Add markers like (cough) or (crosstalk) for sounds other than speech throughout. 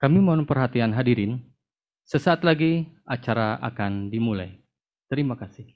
Kami mohon perhatian hadirin. Sesaat lagi acara akan dimulai. Terima kasih.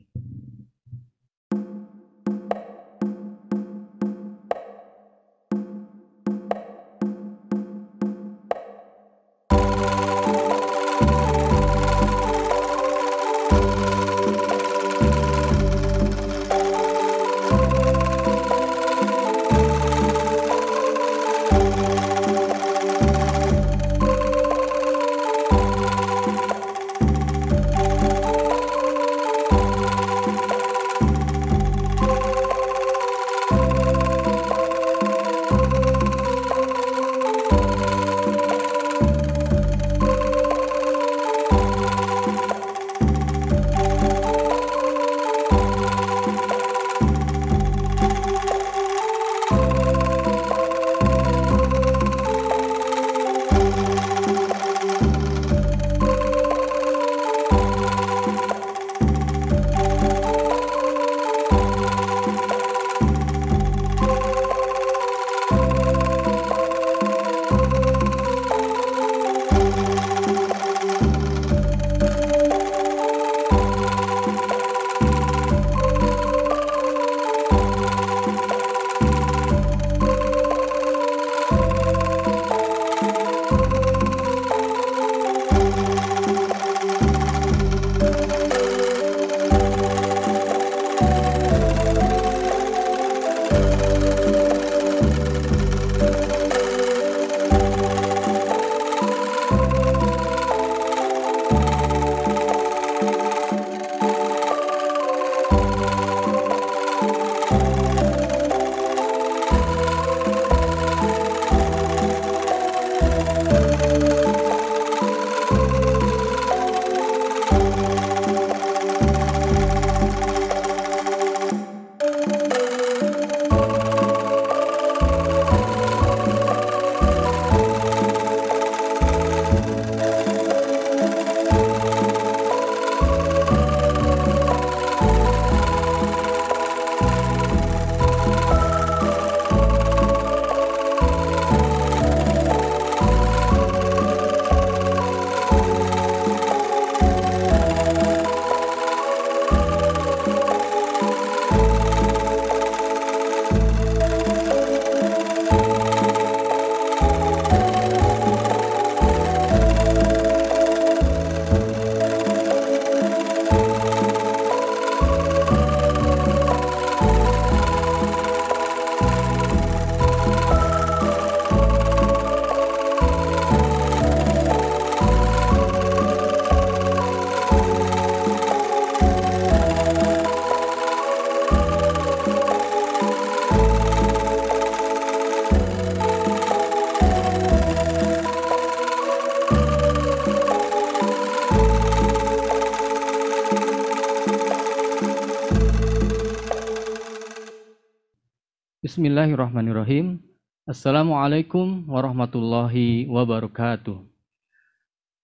Bismillahirrahmanirrahim. Assalamualaikum warahmatullahi wabarakatuh.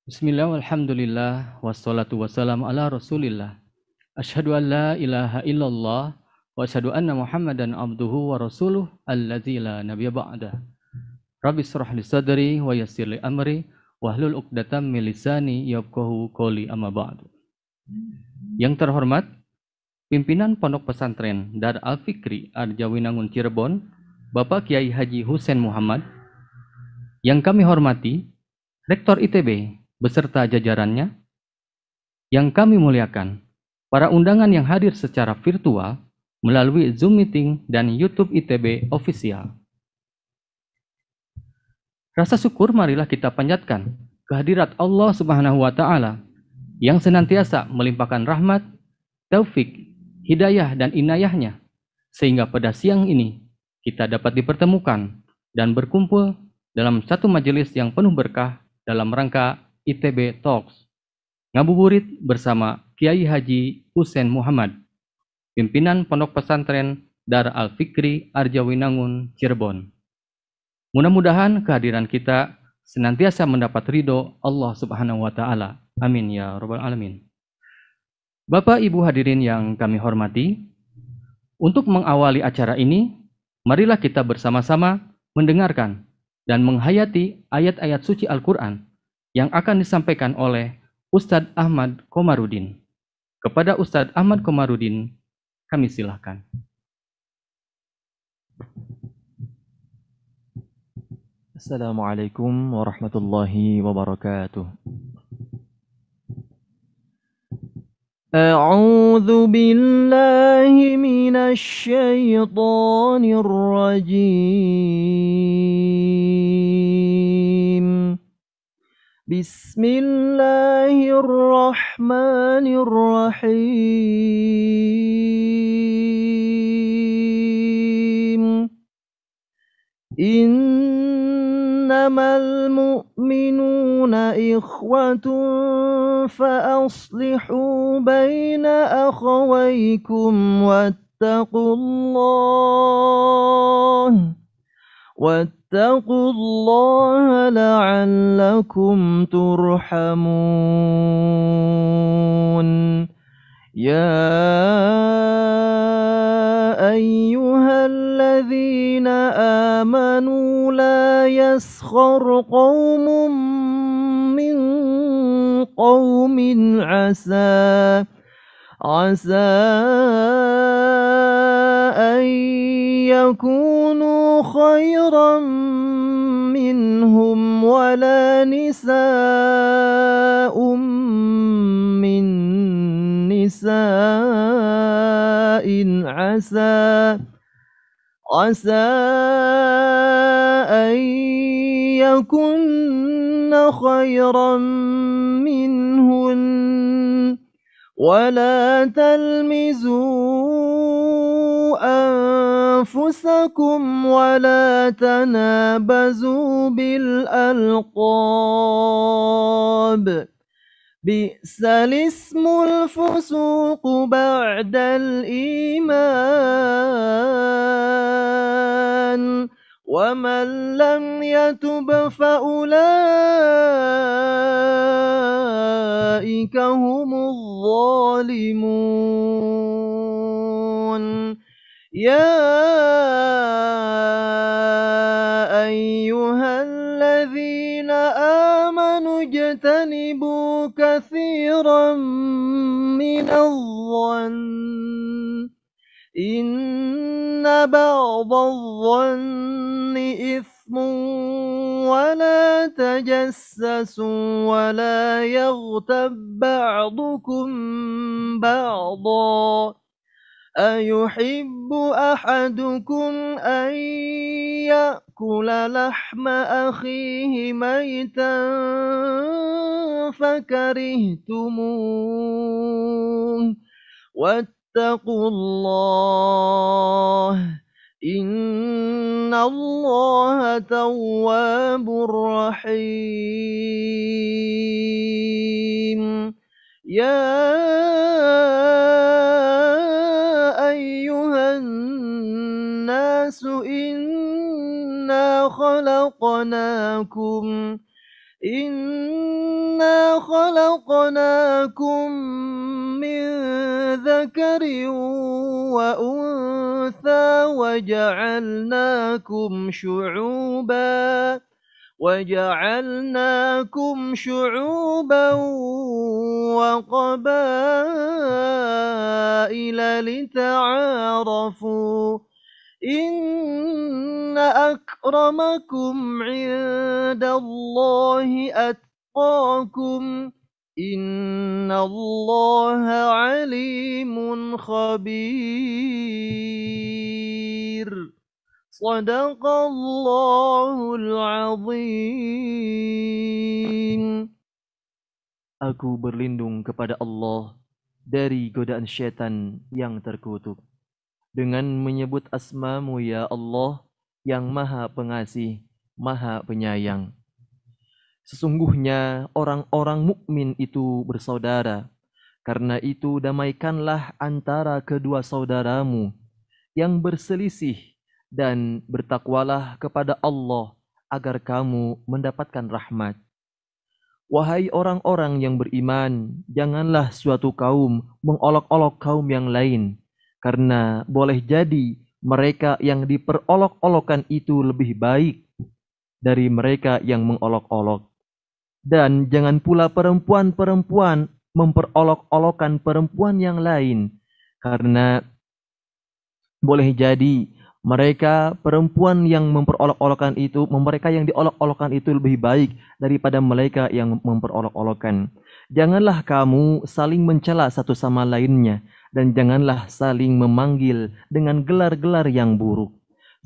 Bismillah, alhamdulillah, wassalatu wassalamu ala rasulillah. Ashadu an la ilaha illallah, wa ashadu anna muhammadan abduhu wa rasuluh alladzi la nabiya ba'dah. Rabbi surah li sadri wa yassir li amri, wahlul uqdatam milisani yabkohu koli amma ba'du. Yang terhormat, Pimpinan Pondok Pesantren Dar Al-Fikri Arjawinangun Cirebon, Bapak Kiai Haji Husen Muhammad, yang kami hormati, Rektor ITB beserta jajarannya, yang kami muliakan, para undangan yang hadir secara virtual melalui Zoom Meeting dan YouTube ITB Official. Rasa syukur marilah kita panjatkan kehadirat Allah Subhanahu wa taala yang senantiasa melimpahkan rahmat, taufik, hidayah dan inayahnya, sehingga pada siang ini kita dapat dipertemukan dan berkumpul dalam satu majelis yang penuh berkah dalam rangka ITB Talks. Ngabuburit bersama Kiai Haji Husen Muhammad, pimpinan Pondok Pesantren Dar Al-Fikri Arjawinangun Cirebon. Mudah-mudahan kehadiran kita senantiasa mendapat ridho Allah Subhanahu wa taala. Amin ya rabbal alamin. Bapak Ibu hadirin yang kami hormati, untuk mengawali acara ini, marilah kita bersama-sama mendengarkan dan menghayati ayat-ayat suci Al-Quran yang akan disampaikan oleh Ustadz Ahmad Komarudin. Kepada Ustadz Ahmad Komarudin, kami silahkan. Assalamualaikum warahmatullahi wabarakatuh. أعوذ بالله من الشيطان الرجيم. بسم الله الرحمن الرحيم. إنما المؤمنون إخوة فأصلحوا بين أخويكم واتقوا الله واتقوا الله لعلكم ترحمون. يا أيها الذين آمنوا لا يسخر قوم من قوم عسى عسى أن يكونوا خيرا منهم ولا نساء من نساء عسى. عسى أن يكن خيرا منهن. ولا تلمزوا أنفسكم ولا تنابزوا بالألقاب. بئس الاسم الفسوق بعد الإيمان ومن لم يتب فأولئك هم الظالمون يا أيها اجتنبوا كثيرا من الظن. إن بعض الظن إثم ولا تجسسوا ولا يغتب بعضكم بعضا. أيحب أحدكم أن يأكل لحم أخيه ميتا فكرهتموه. واتقوا الله إن الله تواب رحيم. يا أيها الناس إنا خلقناكم إنا خلقناكم من ذكر وأنثى وجعلناكم شعوبا. وجعلناكم شعوبا وقبائل لتعارفوا إن أكرمكم عند الله أتقاكم إن الله عليم خبير صدق الله العظيم Aku berlindung kepada Allah dari godaan syaitan yang terkutuk. Dengan menyebut asmamu ya Allah yang maha pengasih, maha penyayang. Sesungguhnya orang-orang mukmin itu bersaudara. Karena itu damaikanlah antara kedua saudaramu yang berselisih dan bertakwalah kepada Allah agar kamu mendapatkan rahmat. Wahai orang-orang yang beriman, janganlah suatu kaum mengolok-olok kaum yang lain, karena boleh jadi mereka yang diperolok-olokkan itu lebih baik dari mereka yang mengolok-olok. Dan jangan pula perempuan-perempuan memperolok-olokkan perempuan yang lain. Karena boleh jadi mereka perempuan yang memperolok-olokkan itu, mereka yang diolok-olokkan itu lebih baik daripada mereka yang memperolok-olokkan. Janganlah kamu saling mencela satu sama lainnya dan janganlah saling memanggil dengan gelar-gelar yang buruk.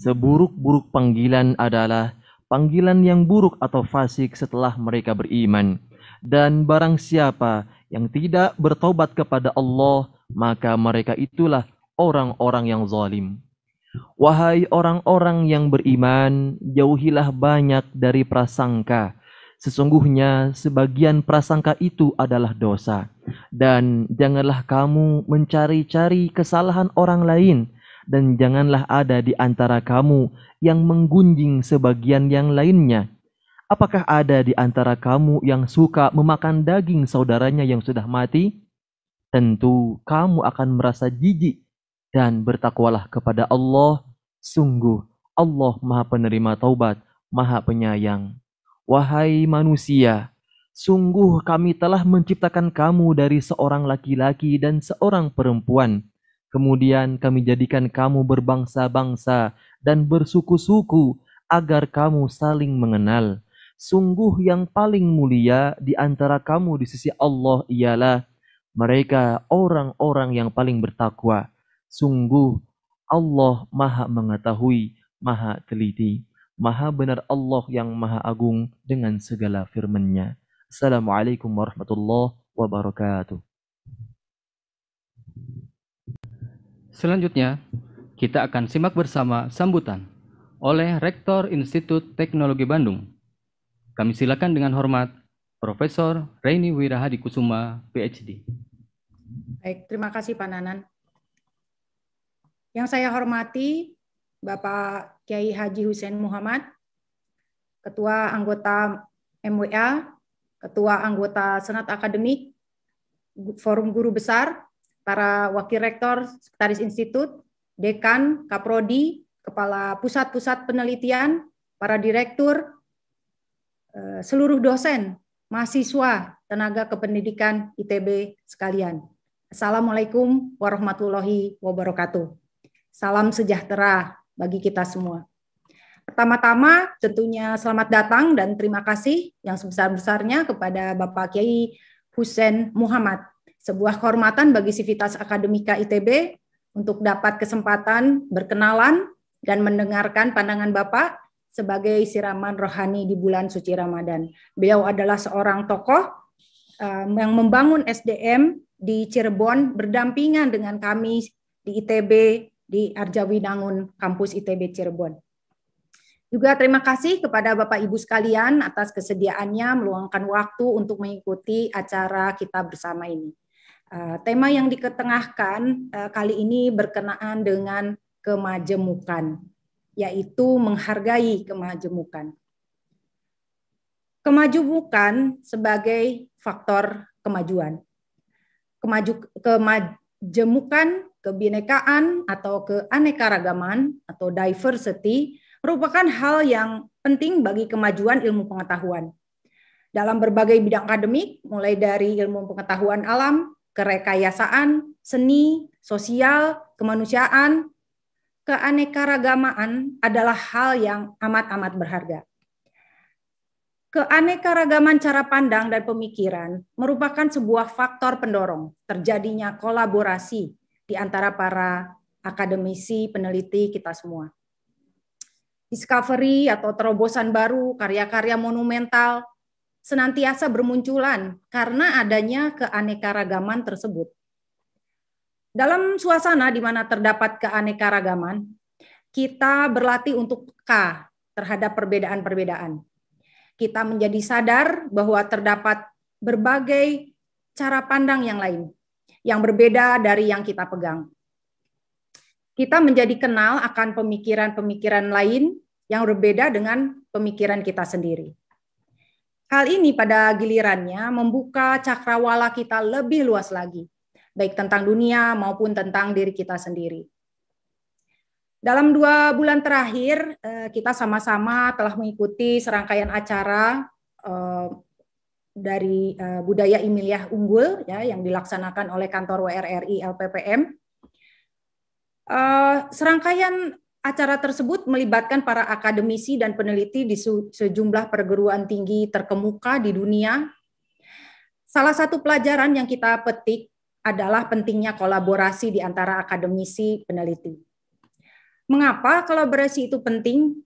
Seburuk-buruk panggilan adalah panggilan yang buruk atau fasik setelah mereka beriman. Dan barang siapa yang tidak bertobat kepada Allah, maka mereka itulah orang-orang yang zalim. Wahai orang-orang yang beriman, jauhilah banyak dari prasangka. Sesungguhnya sebagian prasangka itu adalah dosa. Dan janganlah kamu mencari-cari kesalahan orang lain. Dan janganlah ada di antara kamu yang menggunjing sebagian yang lainnya. Apakah ada di antara kamu yang suka memakan daging saudaranya yang sudah mati? Tentu kamu akan merasa jijik dan bertakwalah kepada Allah. Sungguh Allah Maha Penerima Taubat, Maha Penyayang. Wahai manusia, sungguh kami telah menciptakan kamu dari seorang laki-laki dan seorang perempuan. Kemudian kami jadikan kamu berbangsa-bangsa dan bersuku-suku agar kamu saling mengenal. Sungguh yang paling mulia di antara kamu di sisi Allah ialah mereka orang-orang yang paling bertakwa. Sungguh Allah maha mengetahui, maha teliti. Maha benar Allah yang maha agung dengan segala firman-Nya. Assalamualaikum warahmatullahi wabarakatuh. Selanjutnya, kita akan simak bersama sambutan oleh Rektor Institut Teknologi Bandung. Kami silakan dengan hormat Profesor Reini Wirahadi Kusuma, PhD. Baik, terima kasih Pak Nanan. Yang saya hormati Bapak Kiai Haji Hussein Muhammad, Ketua Anggota MWA, Ketua Anggota Senat Akademik, Forum Guru Besar, para Wakil Rektor, Sekretaris Institut, Dekan, Kaprodi, Kepala Pusat-Pusat Penelitian, para Direktur, eh, seluruh dosen, mahasiswa, tenaga kependidikan ITB sekalian. Assalamualaikum warahmatullahi wabarakatuh. Salam sejahtera bagi kita semua. Pertama-tama tentunya selamat datang dan terima kasih yang sebesar-besarnya kepada Bapak Kiai Husen Muhammad. Sebuah kehormatan bagi Sivitas Akademika ITB untuk dapat kesempatan berkenalan dan mendengarkan pandangan Bapak sebagai siraman rohani di bulan suci Ramadan. Beliau adalah seorang tokoh um, yang membangun SDM di Cirebon berdampingan dengan kami di ITB di Arjawinangun, kampus ITB Cirebon. Juga terima kasih kepada Bapak Ibu sekalian atas kesediaannya meluangkan waktu untuk mengikuti acara kita bersama ini. Eh, tema yang diketengahkan eh, kali ini berkenaan dengan kemajemukan, yaitu menghargai kemajemukan. Kemajemukan sebagai faktor kemajuan. Kemaju, kemajemukan kebinekaan atau keanekaragaman atau diversity merupakan hal yang penting bagi kemajuan ilmu pengetahuan. Dalam berbagai bidang akademik, mulai dari ilmu pengetahuan alam, kerekayasaan, seni, sosial, kemanusiaan, keanekaragaman adalah hal yang amat-amat berharga. Keanekaragaman cara pandang dan pemikiran merupakan sebuah faktor pendorong terjadinya kolaborasi di antara para akademisi, peneliti kita semua. Discovery atau terobosan baru, karya-karya monumental senantiasa bermunculan karena adanya keanekaragaman tersebut. Dalam suasana di mana terdapat keanekaragaman, kita berlatih untuk K terhadap perbedaan-perbedaan. Kita menjadi sadar bahwa terdapat berbagai cara pandang yang lain yang berbeda dari yang kita pegang. Kita menjadi kenal akan pemikiran-pemikiran lain yang berbeda dengan pemikiran kita sendiri. Hal ini pada gilirannya membuka cakrawala kita lebih luas lagi, baik tentang dunia maupun tentang diri kita sendiri. Dalam dua bulan terakhir, eh, kita sama-sama telah mengikuti serangkaian acara eh, dari uh, budaya Imiliah Unggul ya yang dilaksanakan oleh kantor WRRI LPPM. Uh, serangkaian acara tersebut melibatkan para akademisi dan peneliti di sejumlah perguruan tinggi terkemuka di dunia. Salah satu pelajaran yang kita petik adalah pentingnya kolaborasi di antara akademisi peneliti. Mengapa kolaborasi itu penting?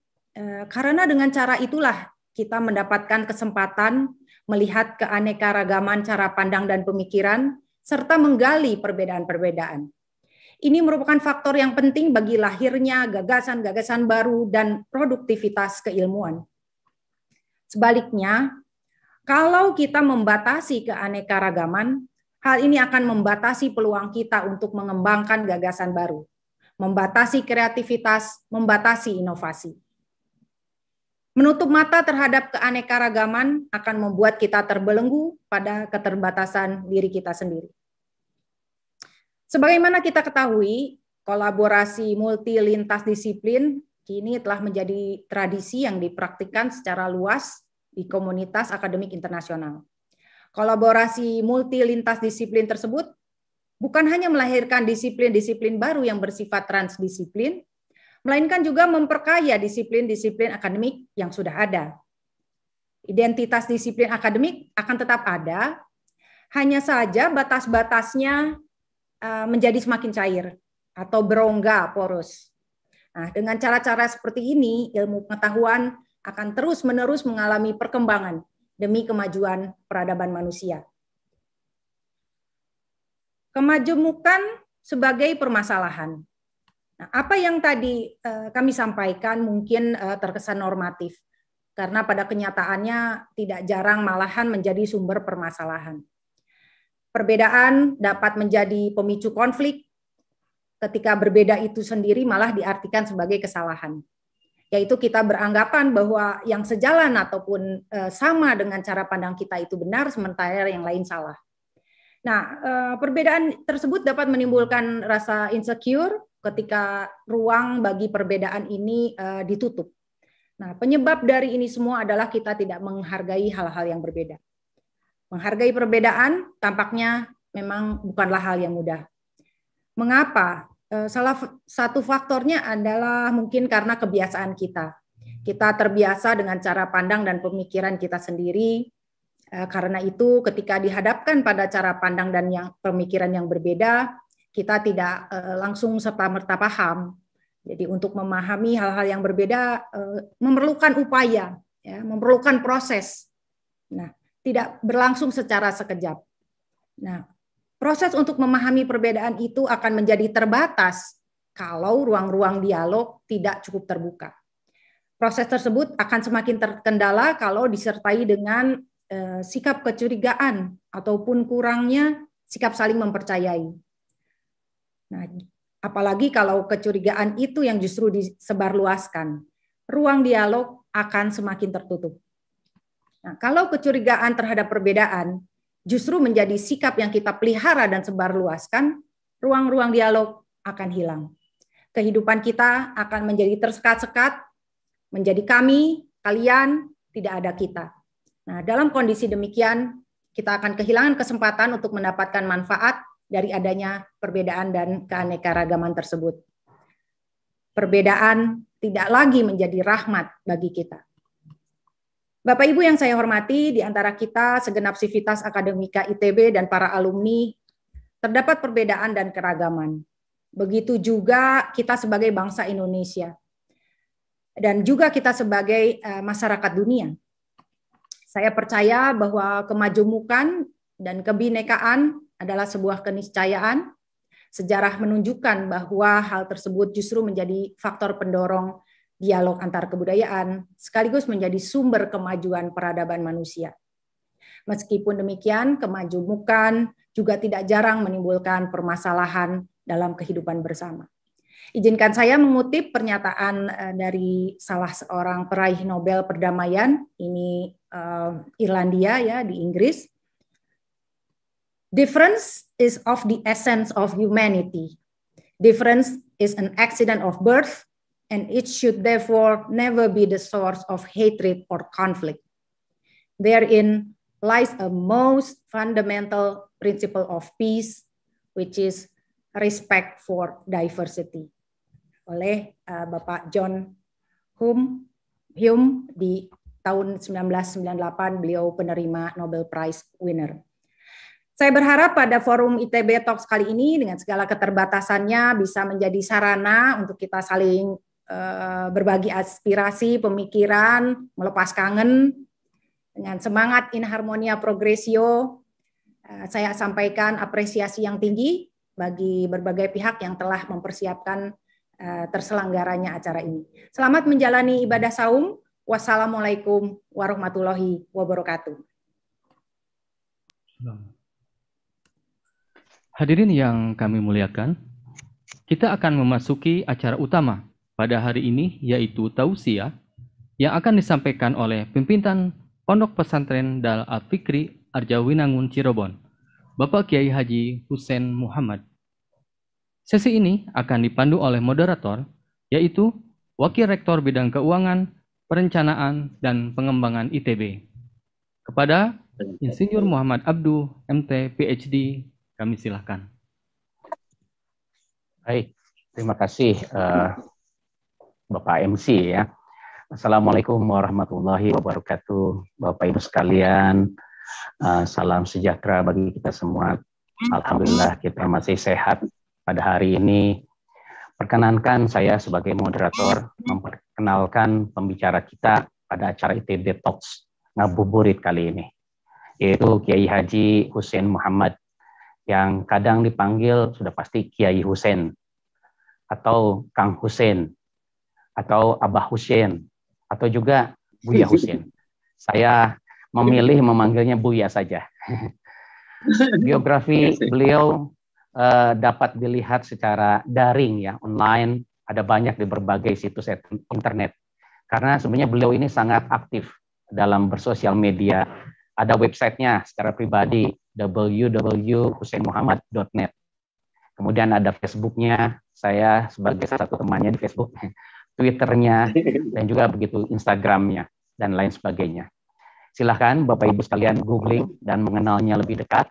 Karena dengan cara itulah kita mendapatkan kesempatan melihat keanekaragaman cara pandang dan pemikiran, serta menggali perbedaan-perbedaan. Ini merupakan faktor yang penting bagi lahirnya gagasan-gagasan baru dan produktivitas keilmuan. Sebaliknya, kalau kita membatasi keanekaragaman, hal ini akan membatasi peluang kita untuk mengembangkan gagasan baru, membatasi kreativitas, membatasi inovasi. Menutup mata terhadap keanekaragaman akan membuat kita terbelenggu pada keterbatasan diri kita sendiri. Sebagaimana kita ketahui, kolaborasi multi lintas disiplin kini telah menjadi tradisi yang dipraktikkan secara luas di komunitas akademik internasional. Kolaborasi multi lintas disiplin tersebut bukan hanya melahirkan disiplin-disiplin baru yang bersifat transdisiplin, melainkan juga memperkaya disiplin-disiplin akademik yang sudah ada. Identitas disiplin akademik akan tetap ada, hanya saja batas-batasnya eh, menjadi semakin cair atau berongga poros. Nah, dengan cara-cara seperti ini, ilmu pengetahuan akan terus-menerus mengalami perkembangan demi kemajuan peradaban manusia. Kemajemukan sebagai permasalahan. Nah, apa yang tadi uh, kami sampaikan mungkin uh, terkesan normatif, karena pada kenyataannya tidak jarang malahan menjadi sumber permasalahan. Perbedaan dapat menjadi pemicu konflik, ketika berbeda itu sendiri malah diartikan sebagai kesalahan. Yaitu kita beranggapan bahwa yang sejalan ataupun uh, sama dengan cara pandang kita itu benar, sementara yang lain salah. Nah, perbedaan tersebut dapat menimbulkan rasa insecure, ketika ruang bagi perbedaan ini uh, ditutup. Nah, penyebab dari ini semua adalah kita tidak menghargai hal-hal yang berbeda. Menghargai perbedaan tampaknya memang bukanlah hal yang mudah. Mengapa? Uh, salah satu faktornya adalah mungkin karena kebiasaan kita. Kita terbiasa dengan cara pandang dan pemikiran kita sendiri. Uh, karena itu, ketika dihadapkan pada cara pandang dan yang pemikiran yang berbeda, kita tidak uh, langsung serta merta paham. Jadi untuk memahami hal-hal yang berbeda uh, memerlukan upaya, ya, memerlukan proses. Nah, tidak berlangsung secara sekejap. Nah, proses untuk memahami perbedaan itu akan menjadi terbatas kalau ruang-ruang dialog tidak cukup terbuka. Proses tersebut akan semakin terkendala kalau disertai dengan eh, sikap kecurigaan ataupun kurangnya sikap saling mempercayai. Nah, apalagi kalau kecurigaan itu yang justru disebarluaskan, ruang dialog akan semakin tertutup. Nah, kalau kecurigaan terhadap perbedaan justru menjadi sikap yang kita pelihara dan sebarluaskan, ruang-ruang dialog akan hilang. Kehidupan kita akan menjadi tersekat-sekat, menjadi kami, kalian, tidak ada kita. Nah, dalam kondisi demikian, kita akan kehilangan kesempatan untuk mendapatkan manfaat dari adanya perbedaan dan keanekaragaman tersebut. Perbedaan tidak lagi menjadi rahmat bagi kita. Bapak Ibu yang saya hormati, di antara kita segenap sivitas akademika ITB dan para alumni, terdapat perbedaan dan keragaman. Begitu juga kita sebagai bangsa Indonesia. Dan juga kita sebagai uh, masyarakat dunia. Saya percaya bahwa kemajemukan dan kebinekaan adalah sebuah keniscayaan. Sejarah menunjukkan bahwa hal tersebut justru menjadi faktor pendorong dialog antar kebudayaan, sekaligus menjadi sumber kemajuan peradaban manusia. Meskipun demikian, kemajemukan juga tidak jarang menimbulkan permasalahan dalam kehidupan bersama. Izinkan saya mengutip pernyataan eh, dari salah seorang peraih Nobel perdamaian, ini uh, Irlandia ya di Inggris, Difference is of the essence of humanity. Difference is an accident of birth, and it should therefore never be the source of hatred or conflict. Therein, lies a most fundamental principle of peace, which is respect for diversity. Oleh uh, Bapak John Hume, Hume di tahun 1998 beliau penerima Nobel Prize winner. Saya berharap pada forum ITB Talks kali ini dengan segala keterbatasannya bisa menjadi sarana untuk kita saling uh, berbagi aspirasi, pemikiran, melepas kangen dengan semangat in harmonia progresio. Uh, saya sampaikan apresiasi yang tinggi bagi berbagai pihak yang telah mempersiapkan uh, terselenggaranya acara ini. Selamat menjalani ibadah saum. Wassalamualaikum warahmatullahi wabarakatuh. Hadirin yang kami muliakan, kita akan memasuki acara utama pada hari ini yaitu tausiah yang akan disampaikan oleh pimpinan Pondok Pesantren Dal Al-Fikri Arjawinangun Cirebon, Bapak Kiai Haji Hussein Muhammad. Sesi ini akan dipandu oleh moderator yaitu Wakil Rektor Bidang Keuangan, Perencanaan, dan Pengembangan ITB. Kepada Insinyur Muhammad Abdu, MT, PhD, kami silahkan. Baik, terima kasih uh, Bapak MC ya. Assalamualaikum warahmatullahi wabarakatuh, Bapak Ibu sekalian. Uh, salam sejahtera bagi kita semua. Alhamdulillah kita masih sehat pada hari ini. Perkenankan saya sebagai moderator memperkenalkan pembicara kita pada acara ITB Talks ngabuburit kali ini, yaitu Kiai Haji Hussein Muhammad yang kadang dipanggil sudah pasti Kiai Husain atau Kang Husain atau Abah Husain atau juga Buya (laughs) Husain. Saya memilih memanggilnya Buya saja. (laughs) Biografi beliau uh, dapat dilihat secara daring ya, online, ada banyak di berbagai situs internet. Karena sebenarnya beliau ini sangat aktif dalam bersosial media. Ada websitenya secara pribadi www.husseinmuhammad.net. Kemudian ada Facebooknya, saya sebagai satu temannya di Facebook, (laughs) Twitternya, dan juga begitu Instagramnya, dan lain sebagainya. Silahkan Bapak Ibu sekalian googling dan mengenalnya lebih dekat.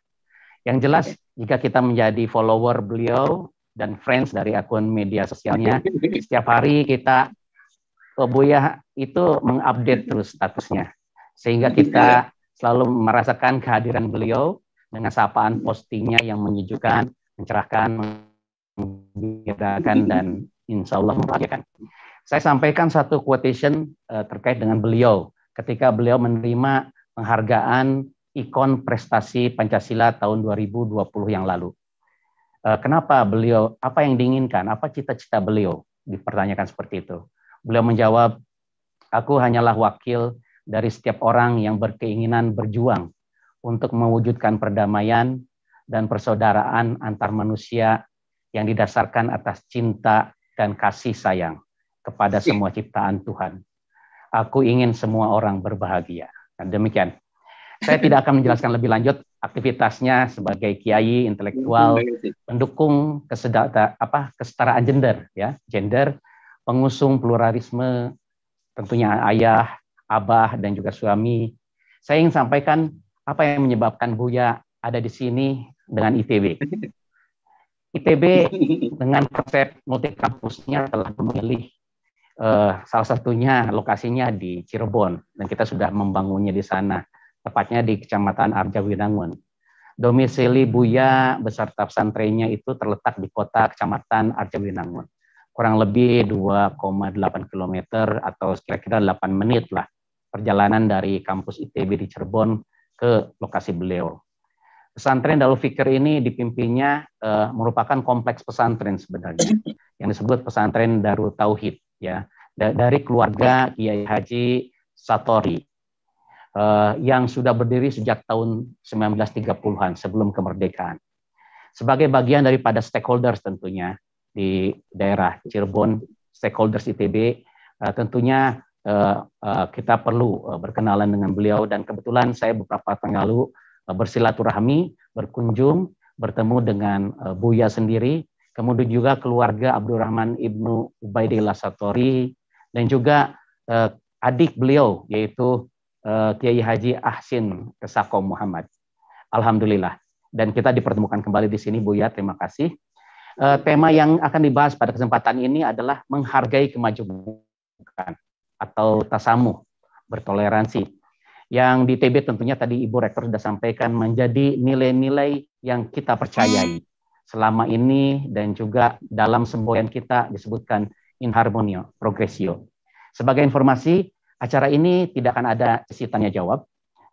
Yang jelas, jika kita menjadi follower beliau dan friends dari akun media sosialnya, setiap hari kita, Buya itu mengupdate terus statusnya. Sehingga kita selalu merasakan kehadiran beliau dengan sapaan postingnya yang menyejukkan, mencerahkan, menggembirakan, dan insya Allah membahagiakan. Saya sampaikan satu quotation uh, terkait dengan beliau ketika beliau menerima penghargaan ikon prestasi Pancasila tahun 2020 yang lalu. Uh, kenapa beliau, apa yang diinginkan, apa cita-cita beliau, dipertanyakan seperti itu. Beliau menjawab, aku hanyalah wakil dari setiap orang yang berkeinginan berjuang untuk mewujudkan perdamaian dan persaudaraan antar manusia yang didasarkan atas cinta dan kasih sayang kepada semua ciptaan Tuhan. Aku ingin semua orang berbahagia. Dan demikian. Saya tidak akan menjelaskan lebih lanjut aktivitasnya sebagai kiai intelektual pendukung kesedata, apa kesetaraan gender ya, gender, pengusung pluralisme tentunya ayah, abah dan juga suami. Saya ingin sampaikan apa yang menyebabkan Buya ada di sini dengan ITB. ITB dengan konsep multi kampusnya telah memilih uh, salah satunya lokasinya di Cirebon dan kita sudah membangunnya di sana, tepatnya di Kecamatan Arjawinangun. Domisili Buya beserta pesantrennya itu terletak di kota Kecamatan Arjawinangun. Kurang lebih 2,8 km atau kira-kira 8 menit lah perjalanan dari kampus ITB di Cirebon ke lokasi beliau. Pesantren Darul Fikir ini dipimpinnya uh, merupakan kompleks pesantren sebenarnya yang disebut pesantren Darul Tauhid ya dari keluarga Kiai Haji Satori uh, yang sudah berdiri sejak tahun 1930-an sebelum kemerdekaan. Sebagai bagian daripada stakeholders tentunya di daerah Cirebon, stakeholders ITB uh, tentunya uh, uh, kita perlu uh, berkenalan dengan beliau dan kebetulan saya beberapa tahun lalu bersilaturahmi, berkunjung, bertemu dengan Buya sendiri, kemudian juga keluarga Abdurrahman Ibnu Ubaidillah Satori dan juga adik beliau yaitu Kiai Haji Ahsin Kesako Muhammad. Alhamdulillah. Dan kita dipertemukan kembali di sini Buya, terima kasih. Tema yang akan dibahas pada kesempatan ini adalah menghargai kemajuan atau tasamu, bertoleransi. Yang di TB tentunya tadi Ibu Rektor sudah sampaikan menjadi nilai-nilai yang kita percayai selama ini dan juga dalam semboyan kita disebutkan in harmonio, progressio. Sebagai informasi, acara ini tidak akan ada sesi tanya jawab.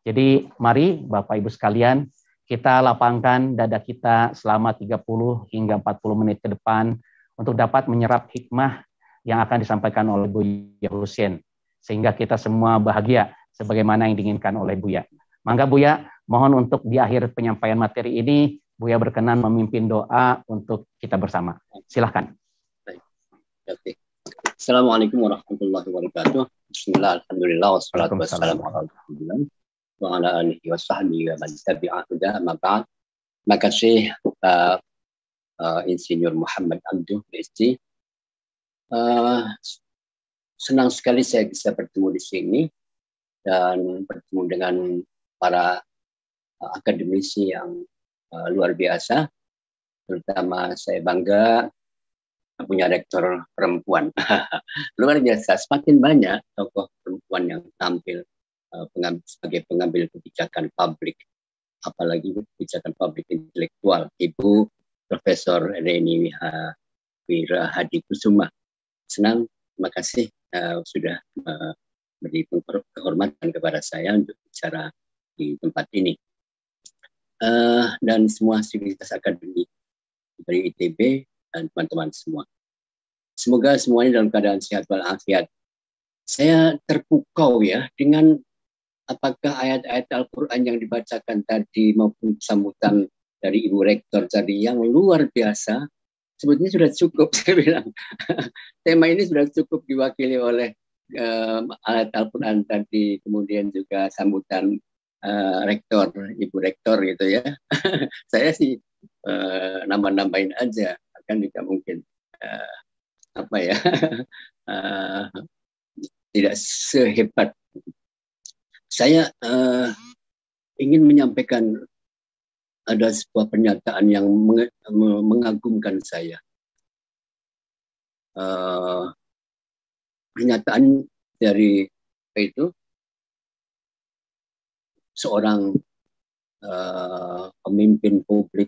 Jadi mari Bapak Ibu sekalian, kita lapangkan dada kita selama 30 hingga 40 menit ke depan untuk dapat menyerap hikmah yang akan disampaikan oleh Buya Hussein. Sehingga kita semua bahagia sebagaimana yang diinginkan oleh Buya. Mangga Buya, mohon untuk di akhir penyampaian materi ini, Buya berkenan memimpin doa untuk kita bersama. Silahkan. Assalamualaikum warahmatullahi wabarakatuh. Bismillah, alhamdulillah, wassalatu wassalamu. Makasih uh, uh, Insinyur Muhammad Abduh PhD. Uh, senang sekali saya bisa bertemu di sini dan bertemu dengan para uh, akademisi yang uh, luar biasa. Terutama saya bangga punya rektor perempuan. (laughs) Luar biasa, semakin banyak tokoh perempuan yang tampil sebagai pengambil kebijakan publik, apalagi kebijakan publik intelektual. Ibu Profesor Reni Wira Hadi Kusuma. Senang, terima kasih uh, sudah uh, beri kehormatan kepada saya untuk bicara di tempat ini. Uh, dan semua sivitas akademik dari ITB dan teman-teman semua. Semoga semuanya dalam keadaan sehat walafiat. Saya terpukau ya dengan apakah ayat-ayat Al-Quran yang dibacakan tadi maupun sambutan dari Ibu Rektor tadi yang luar biasa. Sebetulnya sudah cukup, (laughs) saya bilang. Tema ini sudah cukup diwakili oleh um, ayat Al-Quran tadi, kemudian juga sambutan uh, Rektor, Ibu Rektor gitu ya. (laughs) saya sih uh, nambah-nambahin aja kan juga mungkin uh, apa ya uh, (laughs) tidak sehebat saya uh, ingin menyampaikan ada sebuah pernyataan yang meng mengagumkan saya uh, pernyataan dari itu seorang uh, pemimpin publik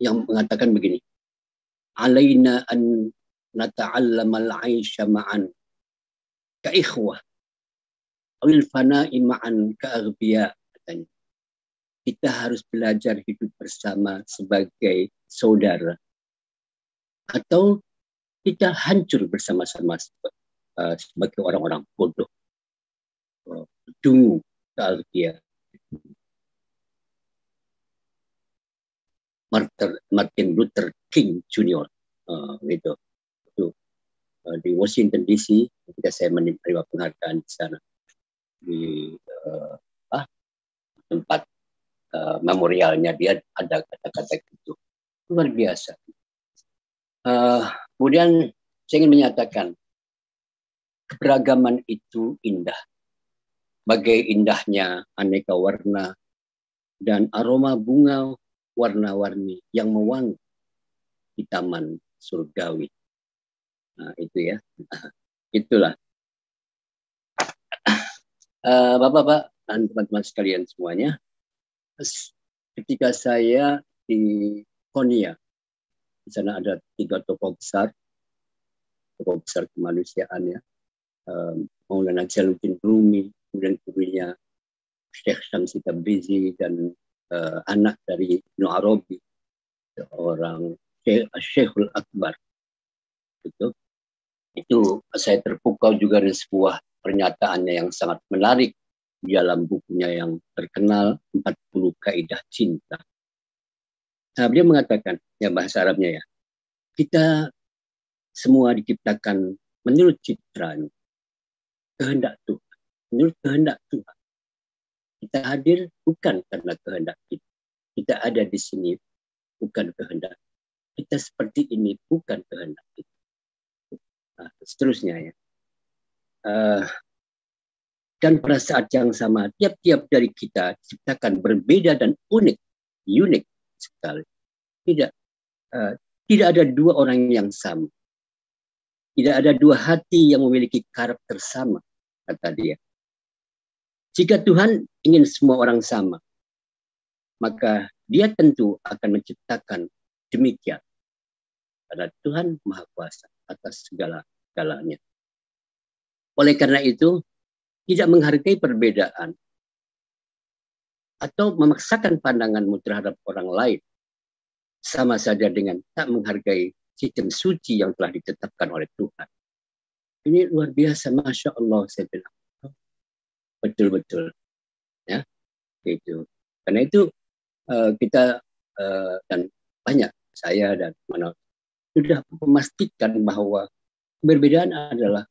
yang mengatakan begini. Alaina an nata'allama al-aisha ma'an ka ikhwah. Awil fana'i ma'an ka aghbiya katanya. Kita harus belajar hidup bersama sebagai saudara. Atau kita hancur bersama-sama uh, sebagai orang-orang bodoh. Dungu ke Martin Luther King Jr. Uh, itu itu uh, di Washington DC ketika saya menerima penghargaan di sana di uh, ah, tempat uh, memorialnya dia ada kata-kata itu luar biasa. Uh, kemudian saya ingin menyatakan keberagaman itu indah. Bagai indahnya aneka warna dan aroma bunga warna-warni yang mewangi di taman surgawi. Nah, itu ya. (laughs) Itulah. Uh, Bapak-bapak dan teman-teman sekalian semuanya, ketika saya di Konia, di sana ada tiga tokoh besar, tokoh besar kemanusiaan ya, um, Maulana Jalaluddin Rumi, kemudian putrinya Syekh Syamsi Tabrizi dan uh, anak dari Ibnu Arabi, orang Syekhul Akbar. Itu, itu saya terpukau juga dengan sebuah pernyataannya yang sangat menarik di dalam bukunya yang terkenal 40 Kaidah Cinta. Nah, beliau mengatakan, ya bahasa Arabnya ya, kita semua diciptakan menurut citranya, kehendak Tuhan, menurut kehendak Tuhan. Kita hadir bukan karena kehendak kita. Kita ada di sini bukan kehendak. Kita seperti ini bukan kehendak kita. Nah, seterusnya ya. Uh, Dan pada saat yang sama, tiap-tiap dari kita diciptakan berbeda dan unik, unik sekali. Tidak, uh, tidak ada dua orang yang sama. Tidak ada dua hati yang memiliki karakter sama, kata dia. Jika Tuhan ingin semua orang sama, maka dia tentu akan menciptakan demikian. Karena Tuhan Maha Kuasa atas segala galanya. Oleh karena itu, tidak menghargai perbedaan atau memaksakan pandanganmu terhadap orang lain sama saja dengan tak menghargai sistem suci yang telah ditetapkan oleh Tuhan. Ini luar biasa, masya Allah saya bilang. Betul-betul, ya, itu. Karena itu uh, kita uh, dan banyak saya dan mana sudah memastikan bahwa perbedaan adalah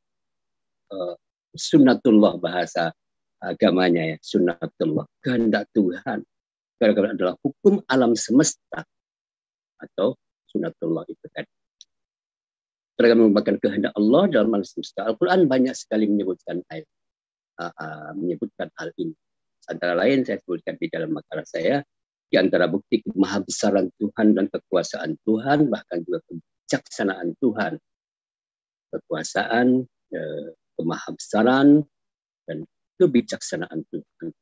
uh, sunnatullah bahasa agamanya ya sunnatullah. Kehendak Tuhan. Karena adalah hukum alam semesta. Atau sunnatullah itu tadi. Mereka merupakan kehendak Allah dalam alam semesta. Al-Quran banyak sekali menyebutkan hal menyebutkan hal ini. Antara lain saya sebutkan di dalam makalah saya di antara bukti kemahabesaran Tuhan dan kekuasaan Tuhan bahkan juga kebijaksanaan Tuhan. Kekuasaan eh, kemahabesaran dan kebijaksanaan Tuhan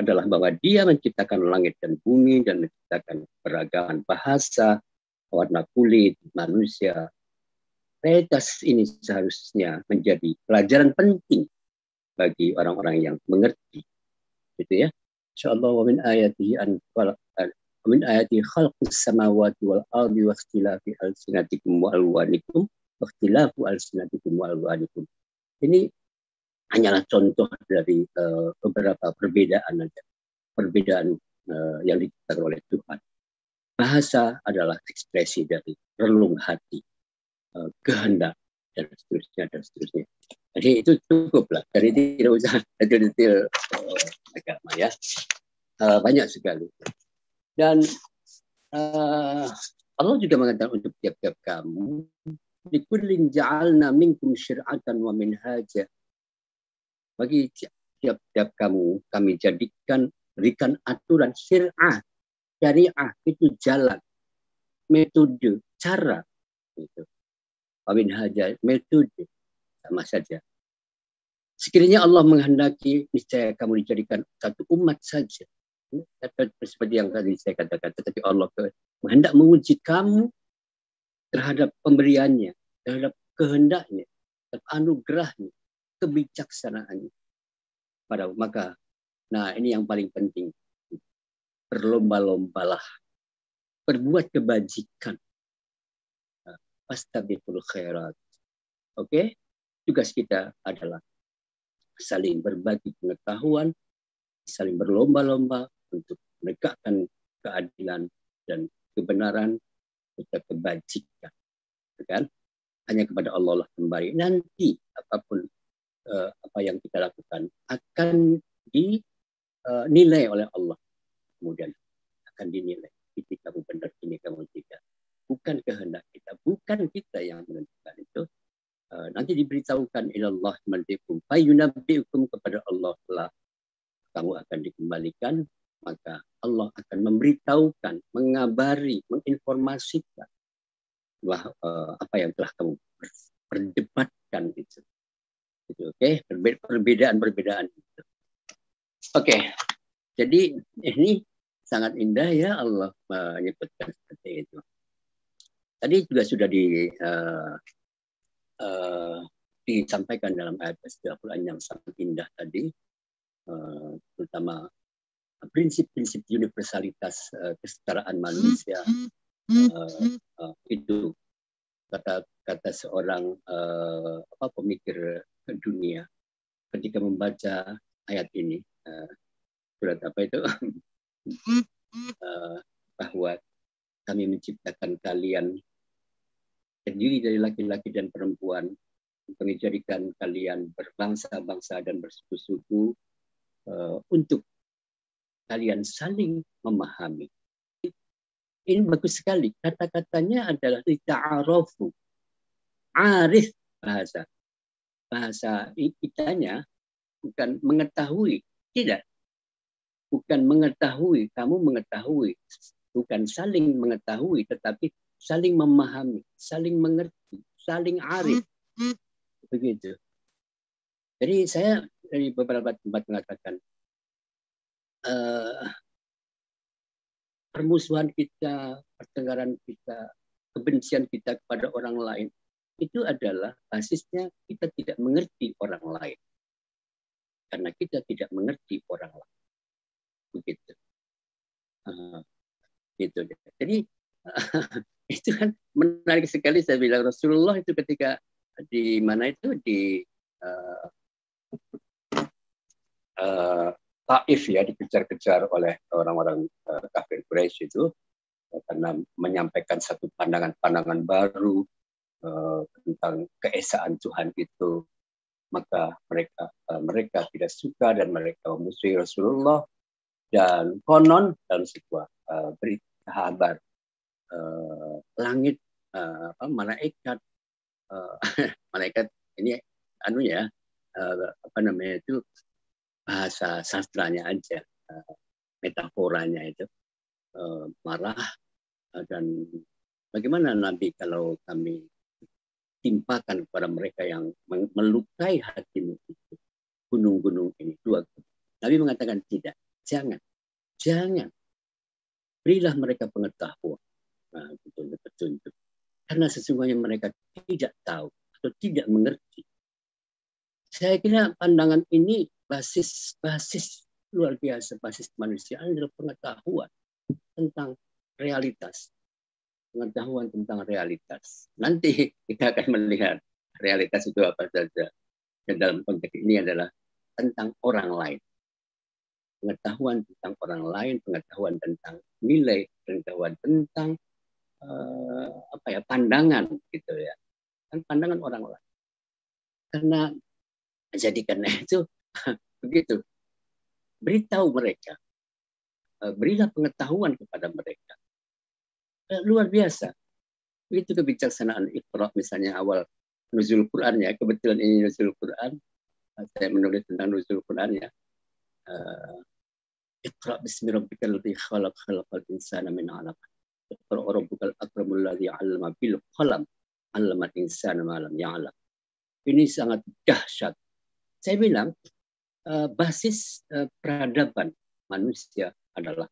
adalah bahwa dia menciptakan langit dan bumi dan menciptakan beragaman bahasa, warna kulit, manusia. Realitas ini seharusnya menjadi pelajaran penting bagi orang-orang yang mengerti. Gitu ya. Insyaallah wa min ayatihi an wa min ayatihi khalqus samawati wal ardi wa ikhtilafi alsinatikum wa alwanikum wa ikhtilafu alsinatikum wa alwanikum ini hanyalah contoh dari uh, beberapa perbedaan aja. Perbedaan uh, yang diciptakan oleh Tuhan. Bahasa adalah ekspresi dari relung hati, uh, kehendak, dan seterusnya, dan seterusnya. Jadi itu cukuplah. Jadi tidak usah detail-detail uh, agama ya. Uh, banyak sekali. Dan uh, Allah juga mengatakan untuk tiap-tiap kamu likullin ja'alna minkum syir'atan wa minhaja. Bagi tiap-tiap kamu, kami jadikan, berikan aturan syir'ah, syariah, itu jalan, metode, cara. Itu. Wa minhaja, metode, sama saja. Sekiranya Allah menghendaki, niscaya kamu dijadikan satu umat saja. Seperti yang tadi saya katakan, tetapi Allah menghendak menguji kamu terhadap pemberiannya, terhadap kehendaknya, terhadap anugerahnya, kebijaksanaannya. Pada maka, nah ini yang paling penting. Berlomba-lombalah. Berbuat kebajikan. Astaghfirul khairat. Oke? Tugas kita adalah saling berbagi pengetahuan, saling berlomba-lomba untuk menegakkan keadilan dan kebenaran kita kebajikan. Kan? Hanya kepada Allah lah kembali. Nanti apa pun uh, apa yang kita lakukan akan dinilai uh, oleh Allah. Kemudian akan dinilai. Ini kamu benar, ini kamu tidak. Bukan kehendak kita, bukan kita yang menentukan itu. Uh, nanti diberitahukan ilallah mandikum. Fayunabbiukum kepada Allah telah kamu akan dikembalikan maka Allah akan memberitahukan, mengabari, menginformasikan bahwa uh, apa yang telah kamu perdebatkan itu. Itu oke, okay? perbedaan-perbedaan itu. Oke. Okay. Jadi ini sangat indah ya Allah menyebutkan seperti itu. Tadi juga sudah di uh, uh, disampaikan dalam ayat 30 yang sangat indah tadi, uh, terutama prinsip-prinsip universalitas uh, kesetaraan manusia uh, uh, itu. Kata kata seorang uh, apa pemikir dunia ketika membaca ayat ini uh, surat apa itu? Uh, bahwa kami menciptakan kalian terdiri dari laki-laki dan perempuan untuk menjadikan kalian berbangsa-bangsa dan bersuku-suku uh, untuk kalian saling memahami. Ini bagus sekali. Kata-katanya adalah lita'arofu. Arif bahasa. Bahasa kitanya bukan mengetahui, tidak. Bukan mengetahui, kamu mengetahui, bukan saling mengetahui, tetapi saling memahami, saling mengerti, saling arif. Begitu. Jadi saya dari beberapa tempat mengatakan uh, permusuhan kita, pertengkaran kita, kebencian kita kepada orang lain itu adalah basisnya kita tidak mengerti orang lain. Karena kita tidak mengerti orang lain. Begitu. Uh, gitu. Jadi (laughs) itu kan menarik sekali saya bilang Rasulullah itu ketika di mana itu di uh, uh, Taif ya dikejar-kejar oleh orang-orang uh, kafir Quraisy itu uh, karena menyampaikan satu pandangan-pandangan baru uh, tentang keesaan Tuhan itu. Maka mereka uh, mereka tidak suka dan mereka memusuhi Rasulullah dan konon dalam sebuah uh, berita kabar uh, langit uh, apa malaikat uh, (laughs) malaikat ini anu ya uh, apa namanya itu bahasa sastranya aja, uh, metaforanya itu uh, marah uh, dan bagaimana Nabi kalau kami timpakan kepada mereka yang melukai hatimu itu gunung-gunung ini dua Nabi mengatakan tidak, jangan, jangan. Berilah mereka pengetahuan, nah, petunjuk. Karena sesungguhnya mereka tidak tahu atau tidak mengerti. Saya kira pandangan ini basis basis luar biasa basis manusia adalah pengetahuan tentang realitas. Pengetahuan tentang realitas. Nanti kita akan melihat realitas itu apa saja. Dan dalam konteks ini adalah tentang orang lain. Pengetahuan tentang orang lain pengetahuan tentang nilai pengetahuan tentang uh, apa ya pandangan gitu ya. Kan pandangan orang lain. Karena jadi karena (laughs) itu Begitu. Beritahu mereka. Eh, berilah pengetahuan kepada mereka. Eh, luar biasa. Begitu kebijaksanaan Iqra misalnya awal nuzul Quran ya. Kebetulan ini nuzul Quran. Eh, saya menulis tentang nuzul Quran ya. Iqra bismi ladzi khalaq khalaqal insana min 'alaq. Iqra rabbukal akramul ladzi 'allama bil qalam 'allama insana ma lam ya'lam. Ini sangat dahsyat. Saya bilang Eh, basis uh, peradaban manusia adalah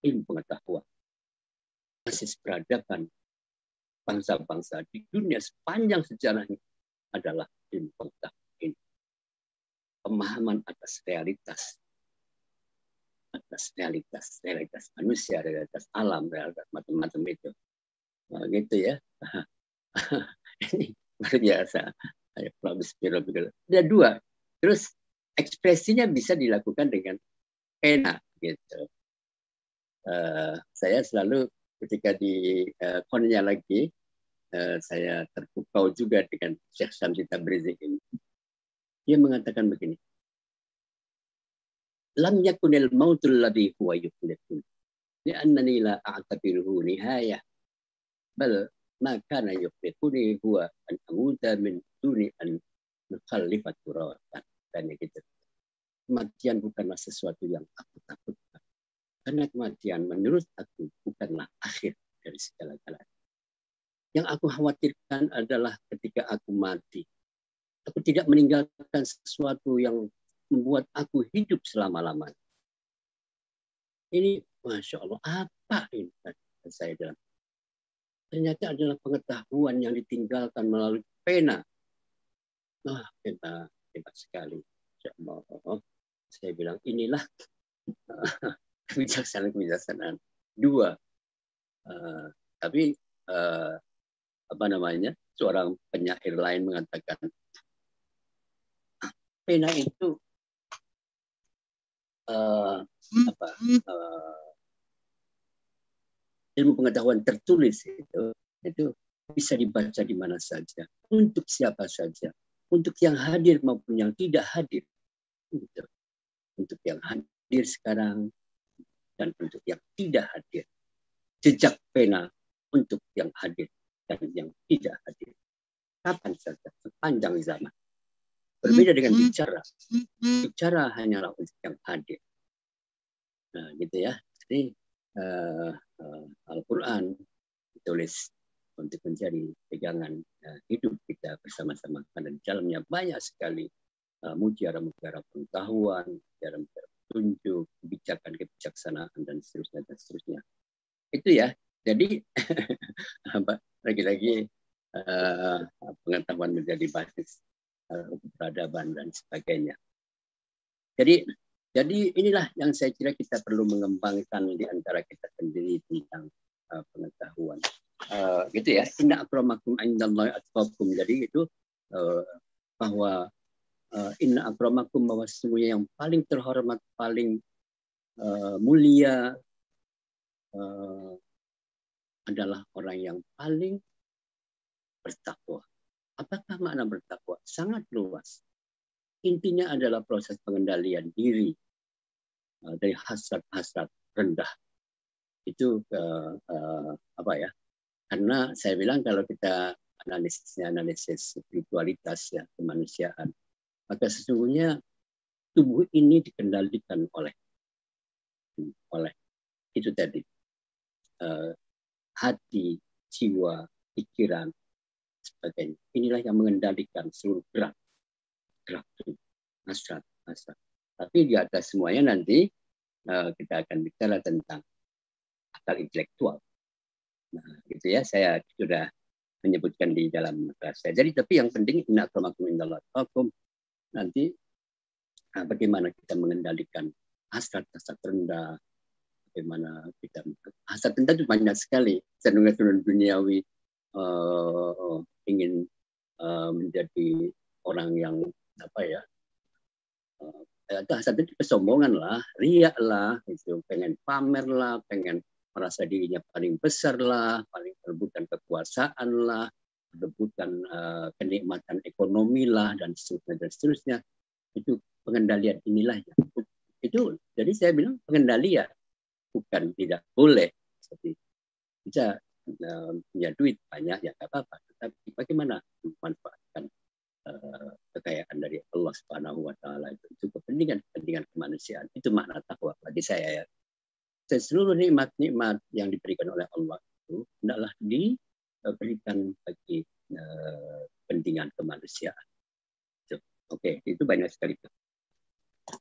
ilmu pengetahuan. Basis peradaban bangsa-bangsa di dunia sepanjang sejarahnya adalah ilmu pengetahuan. Pemahaman atas realitas atas realitas, realitas manusia, realitas alam, realitas macam-macam itu. Nah, gitu ya. (laughs) Ini luar biasa. Ada dua. Terus ekspresinya bisa dilakukan dengan pena gitu. Uh, saya selalu ketika di uh, konnya lagi uh, saya terpukau juga dengan Syekh Syamsi Tabrizi ini. Dia mengatakan begini. Lam yakunil mautul ladhi huwa yuflitun. Liannani la a'tabiruhu nihayah. Bal ma kana yuflituni huwa an amuta min duni an nukhallifat turatan dan gitu. Kematian bukanlah sesuatu yang aku takutkan. Karena kematian menurut aku bukanlah akhir dari segala-galanya. Yang aku khawatirkan adalah ketika aku mati. Aku tidak meninggalkan sesuatu yang membuat aku hidup selama-lamanya. Ini, Masya Allah, apa ini? Saya dalam ternyata adalah pengetahuan yang ditinggalkan melalui pena. Wah, hebat, hebat sekali. Saya bilang inilah (laughs) kebijaksanaan-kebijaksanaan. Dua. Uh, tapi uh, apa namanya? Seorang penyair lain mengatakan pena itu uh, apa? Uh, ilmu pengetahuan tertulis itu itu bisa dibaca di mana saja untuk siapa saja untuk yang hadir maupun yang tidak hadir. Gitu. Untuk yang hadir sekarang dan untuk yang tidak hadir. Jejak pena untuk yang hadir dan yang tidak hadir. Kapan saja, sepanjang zaman. Berbeda dengan bicara. Bicara hanyalah untuk yang hadir. Nah, gitu ya. Jadi uh, uh, Al-Quran ditulis untuk menjadi pegangan uh, hidup kita bersama-sama. Karena di dalamnya banyak sekali uh, mutiara-mutiara pengetahuan, mutiara-mutiara petunjuk, kebijakan, kebijaksanaan, dan seterusnya, dan seterusnya. Itu ya. Jadi, (laughs) lagi-lagi uh, pengetahuan menjadi basis peradaban dan sebagainya. Jadi, jadi inilah yang saya kira kita perlu mengembangkan di antara kita sendiri tentang pengetahuan. Uh, gitu ya. Inna akramakum indallahi atqakum. Jadi itu uh, bahwa uh, inna akramakum bahwa sesungguhnya yang paling terhormat, paling uh, mulia uh, adalah orang yang paling bertakwa. Apakah makna bertakwa? Sangat luas. Intinya adalah proses pengendalian diri dari hasrat-hasrat rendah. Itu uh, uh, apa ya? Karena saya bilang kalau kita analisisnya analisis spiritualitas ya kemanusiaan, maka sesungguhnya tubuh ini dikendalikan oleh oleh itu tadi uh, hati, jiwa, pikiran, sebagainya. Inilah yang mengendalikan seluruh gerak, gerak hasrat, hasrat. Tapi di atas semuanya nanti uh, kita akan bicara tentang akal intelektual. Nah, gitu ya, saya sudah menyebutkan di dalam kelas saya. Jadi, tapi yang penting inna akramakum indallah nanti nah, bagaimana kita mengendalikan hasrat-hasrat rendah, bagaimana kita hasrat cinta itu banyak sekali. Cenderung-cenderung duniawi uh, ingin uh, menjadi orang yang apa ya uh, hasad itu kesombongan lah riak lah itu pengen pamer lah pengen merasa dirinya paling besar lah paling rebutan kekuasaan lah rebutan uh, kenikmatan ekonomi lah dan seterusnya dan seterusnya. Itu pengendalian inilah yang itu jadi saya bilang pengendalian bukan tidak boleh. Seperti bisa uh, punya duit banyak ya apa-apa. Tetapi bagaimana memanfaatkan uh, kekayaan dari Allah Subhanahu Wa Taala itu? Untuk kepentingan kepentingan kemanusiaan. Itu makna takwa bagi saya ya seluruh nikmat-nikmat yang diberikan oleh Allah itu hendaklah diberikan bagi uh, kepentingan kemanusiaan. Oke, okay, itu banyak sekali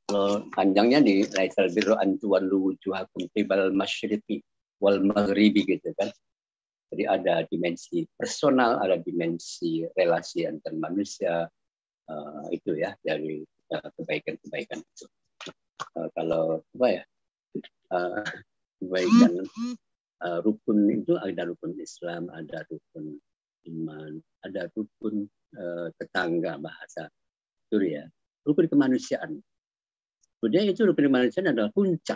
kalau panjangnya di Laisal Biru Antuan Wujuhakum Tibal Masyriqi wal Maghribi gitu kan. Jadi ada dimensi personal, ada dimensi relasi antar manusia, uh, itu ya dari kebaikan-kebaikan itu. Uh, kalau apa ya, uh, kebaikan uh, rukun itu ada rukun Islam, ada rukun iman, ada rukun uh, tetangga bahasa Suriah, rukun kemanusiaan Budaya itu rukun manusia adalah puncak,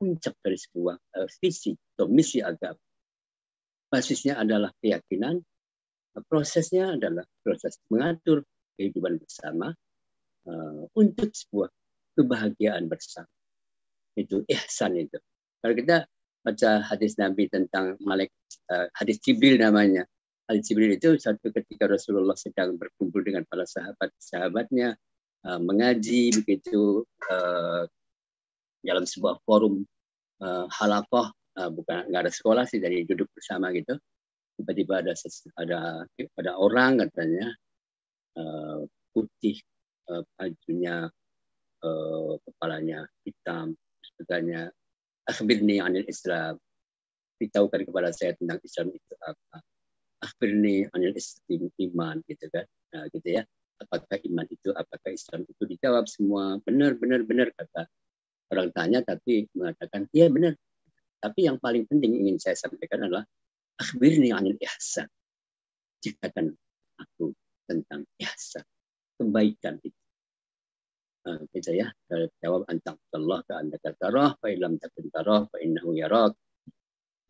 puncak dari sebuah uh, visi atau misi agama. Basisnya adalah keyakinan, prosesnya adalah proses mengatur kehidupan bersama uh, untuk sebuah kebahagiaan bersama. Itu ihsan itu. Kalau kita baca hadis Nabi tentang malaikat uh, hadis Jibril namanya. Hadis Jibril itu satu ketika Rasulullah sedang berkumpul dengan para sahabat-sahabatnya Uh, mengaji begitu uh, dalam sebuah forum uh, halakoh uh, bukan nggak ada sekolah sih dari duduk bersama gitu tiba-tiba ada ada ada orang katanya uh, putih uh, bajunya uh, kepalanya hitam sebagainya akhbirni anil Islam beritahukan kepada saya tentang Islam itu apa akhbirni anil Islam iman gitu kan nah, gitu ya apakah iman itu, apakah Islam itu dijawab semua benar, benar, benar kata orang tanya tapi mengatakan iya benar. Tapi yang paling penting ingin saya sampaikan adalah akhbirni anil ihsan. Ceritakan aku tentang ihsan, kebaikan itu. Kita ya jawab antang Allah ke anda tarah fa ilam takun tarah fa innahu yarak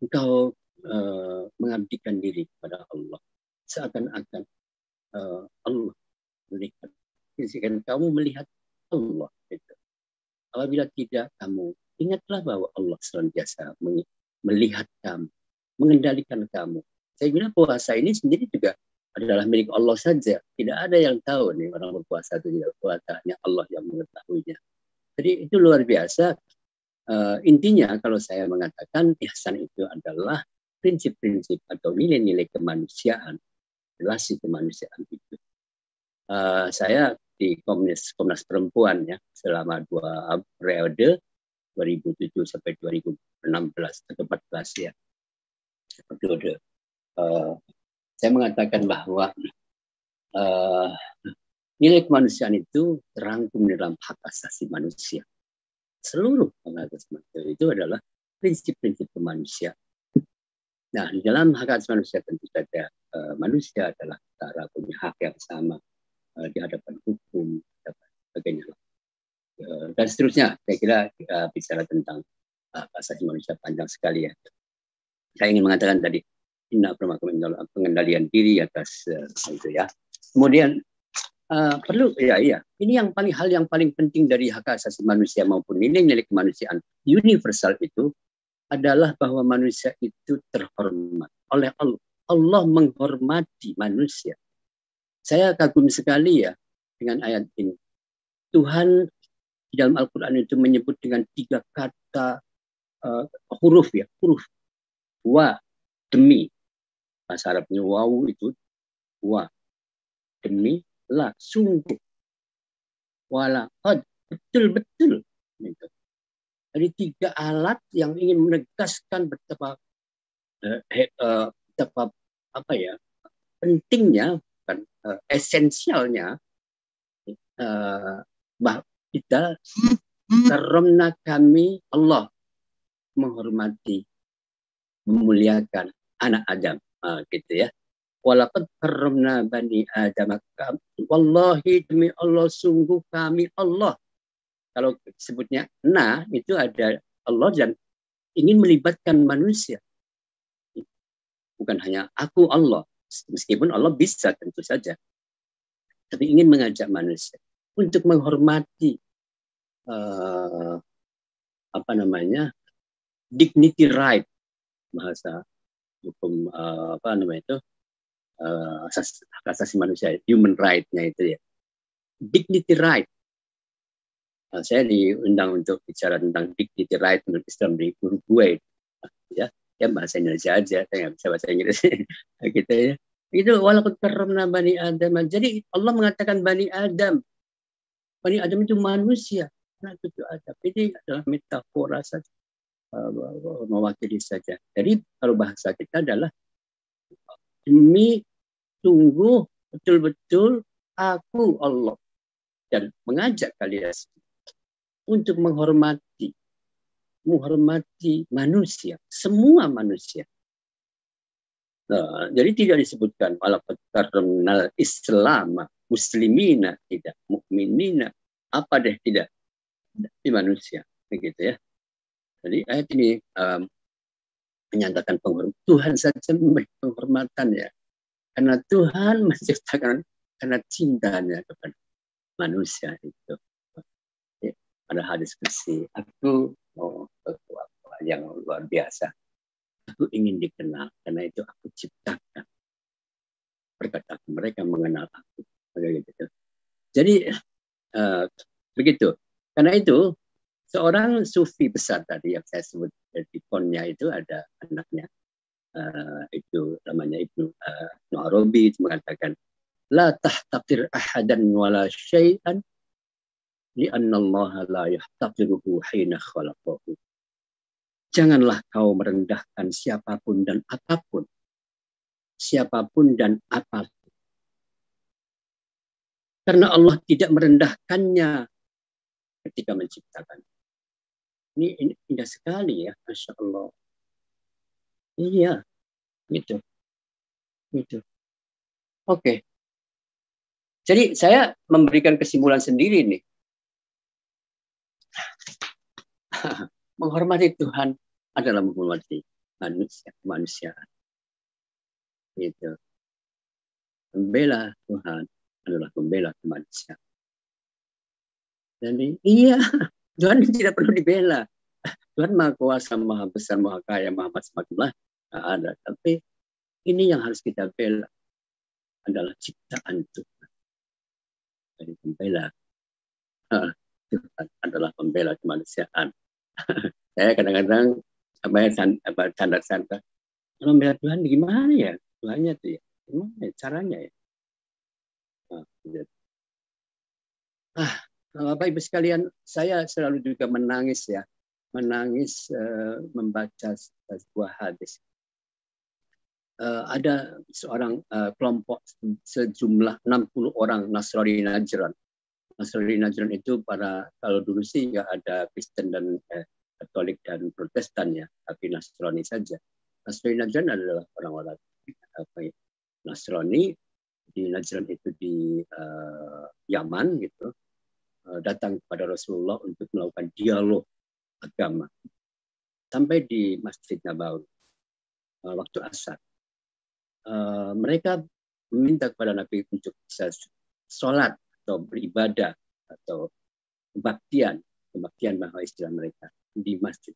engkau uh, mengabdikan diri kepada Allah seakan-akan uh, Allah melihat. Fisikkan kamu melihat Allah. Gitu. Apabila tidak, kamu ingatlah bahwa Allah senantiasa melihat kamu, mengendalikan kamu. Saya bilang puasa ini sendiri juga adalah milik Allah saja. Tidak ada yang tahu nih orang berpuasa itu tidak puasa, hanya Allah yang mengetahuinya. Jadi itu luar biasa. Uh, intinya kalau saya mengatakan ihsan itu adalah prinsip-prinsip atau nilai-nilai kemanusiaan, relasi kemanusiaan itu. Uh, saya di Komnas Komnas Perempuan ya selama dua periode 2007 sampai 2016 atau 14 ya periode. Uh, saya mengatakan bahwa uh, nilai kemanusiaan itu terangkum dalam hak asasi manusia seluruh pengatas manusia itu adalah prinsip-prinsip kemanusiaan. Nah, di dalam hak asasi manusia tentu saja uh, manusia adalah setara punya hak yang sama uh, di hadapan hukum dan sebagainya. Uh, dan seterusnya, saya kira kita bicara tentang hak asasi manusia panjang sekali ya. Saya ingin mengatakan tadi, inna pengendalian diri atas uh, itu ya. Kemudian Uh, perlu ya iya. Ini yang paling hal yang paling penting dari hak asasi manusia maupun nilai-nilai kemanusiaan universal itu adalah bahwa manusia itu terhormat oleh Allah. Allah menghormati manusia. Saya kagum sekali ya dengan ayat ini. Tuhan di dalam Al-Quran itu menyebut dengan tiga kata uh, huruf ya huruf. Wa demi bahasa Arabnya wawu itu wa. Demi lah sungguh. Walakad betul-betul. Gitu. Jadi tiga alat yang ingin menegaskan betapa uh, uh, betapa apa ya pentingnya kan uh, esensialnya uh, bah kita karena kami Allah menghormati memuliakan anak Adam uh, gitu ya Walaqad karramna bani Adam. Wallahi demi Allah sungguh kami Allah. Kalau sebutnya na itu ada Allah dan ingin melibatkan manusia. Bukan hanya aku Allah. Meskipun Allah bisa tentu saja. Tapi ingin mengajak manusia untuk menghormati uh, apa namanya dignity right bahasa hukum uh, apa namanya itu uh, asasi manusia, human right-nya itu ya. Dignity right. Uh, saya diundang untuk bicara tentang dignity right menurut Islam di Uruguay. Ya, ya bahasa Indonesia aja, saya nggak bisa bahasa Inggris. (laughs) gitu ya. Itu walaupun karena Bani Adam. Jadi Allah mengatakan Bani Adam. Bani Adam itu manusia. Nah, itu Adam. Ini adalah metafora saja. Mewakili saja. Jadi kalau bahasa kita adalah demi sungguh betul-betul aku Allah. Dan mengajak kalian untuk menghormati menghormati manusia semua manusia. Nah, jadi tidak disebutkan walakat karnal Islam muslimina tidak mukminina apa deh tidak? Di manusia begitu ya jadi ayat ini um, menyatakan penghormatan Tuhan saja memberi penghormatan ya karena Tuhan menciptakan karena cintanya kepada manusia itu. Ya, ada hadis kursi, aku mau sesuatu yang luar biasa. Aku ingin dikenal karena itu aku ciptakan. Berkata mereka mengenal aku. Gitu. Jadi uh, begitu. Karena itu seorang sufi besar tadi yang saya sebut di ponnya itu ada anaknya. Uh, itu namanya Ibnu uh, Arabi itu mengatakan la tahtaqir ahadan wala syai'an li'anna Allah la yahtaqiruhu hina khalaqahu. Janganlah kau merendahkan siapa pun dan apa pun siapa pun dan apa pun. Karena Allah tidak merendahkannya ketika menciptakan ini, indah sekali ya, masya Allah. Iya, gitu. Gitu. Oke. Jadi saya memberikan kesimpulan sendiri nih. (laughs) Menghormati Tuhan adalah menghormati manusia, kemanusiaan. Gitu. Membela Tuhan adalah membela kemanusiaan. Jadi iya, (laughs) Tuhan (laughs) tidak perlu dibela. Tuhan maha kuasa, maha besar, maha kaya, maha macam-macam lah. ada. Tapi ini yang harus kita bela adalah ciptaan Tuhan. Jadi pembela uh, Tuhan adalah pembela kemanusiaan. (laughs) Saya kadang-kadang apa ya apa canda-canda. Kalau membela Tuhan gimana ya? Tuhannya tuh ya. Gimana ya caranya ya? Nah, gitu. Ah, Bapak Ibu sekalian, saya selalu juga menangis ya, menangis uh, membaca sebuah hadis. Uh, ada seorang kelompok sejumlah 60 orang Nasrani Najran. Nasrani Najran itu para kalau dulu sih nggak ada Kristen dan eh, Katolik dan Protestan ya, tapi Nasrani saja. Nasrani Najran adalah orang-orang ya, Nasrani di Najran itu di uh, Yaman gitu Eh, datang kepada Rasulullah untuk melakukan dialog agama sampai di Masjid Nabawi eh, waktu asar. Eh, mereka meminta kepada Nabi untuk bisa sholat atau beribadah atau kebaktian, kebaktian bahwa istilah mereka di masjid.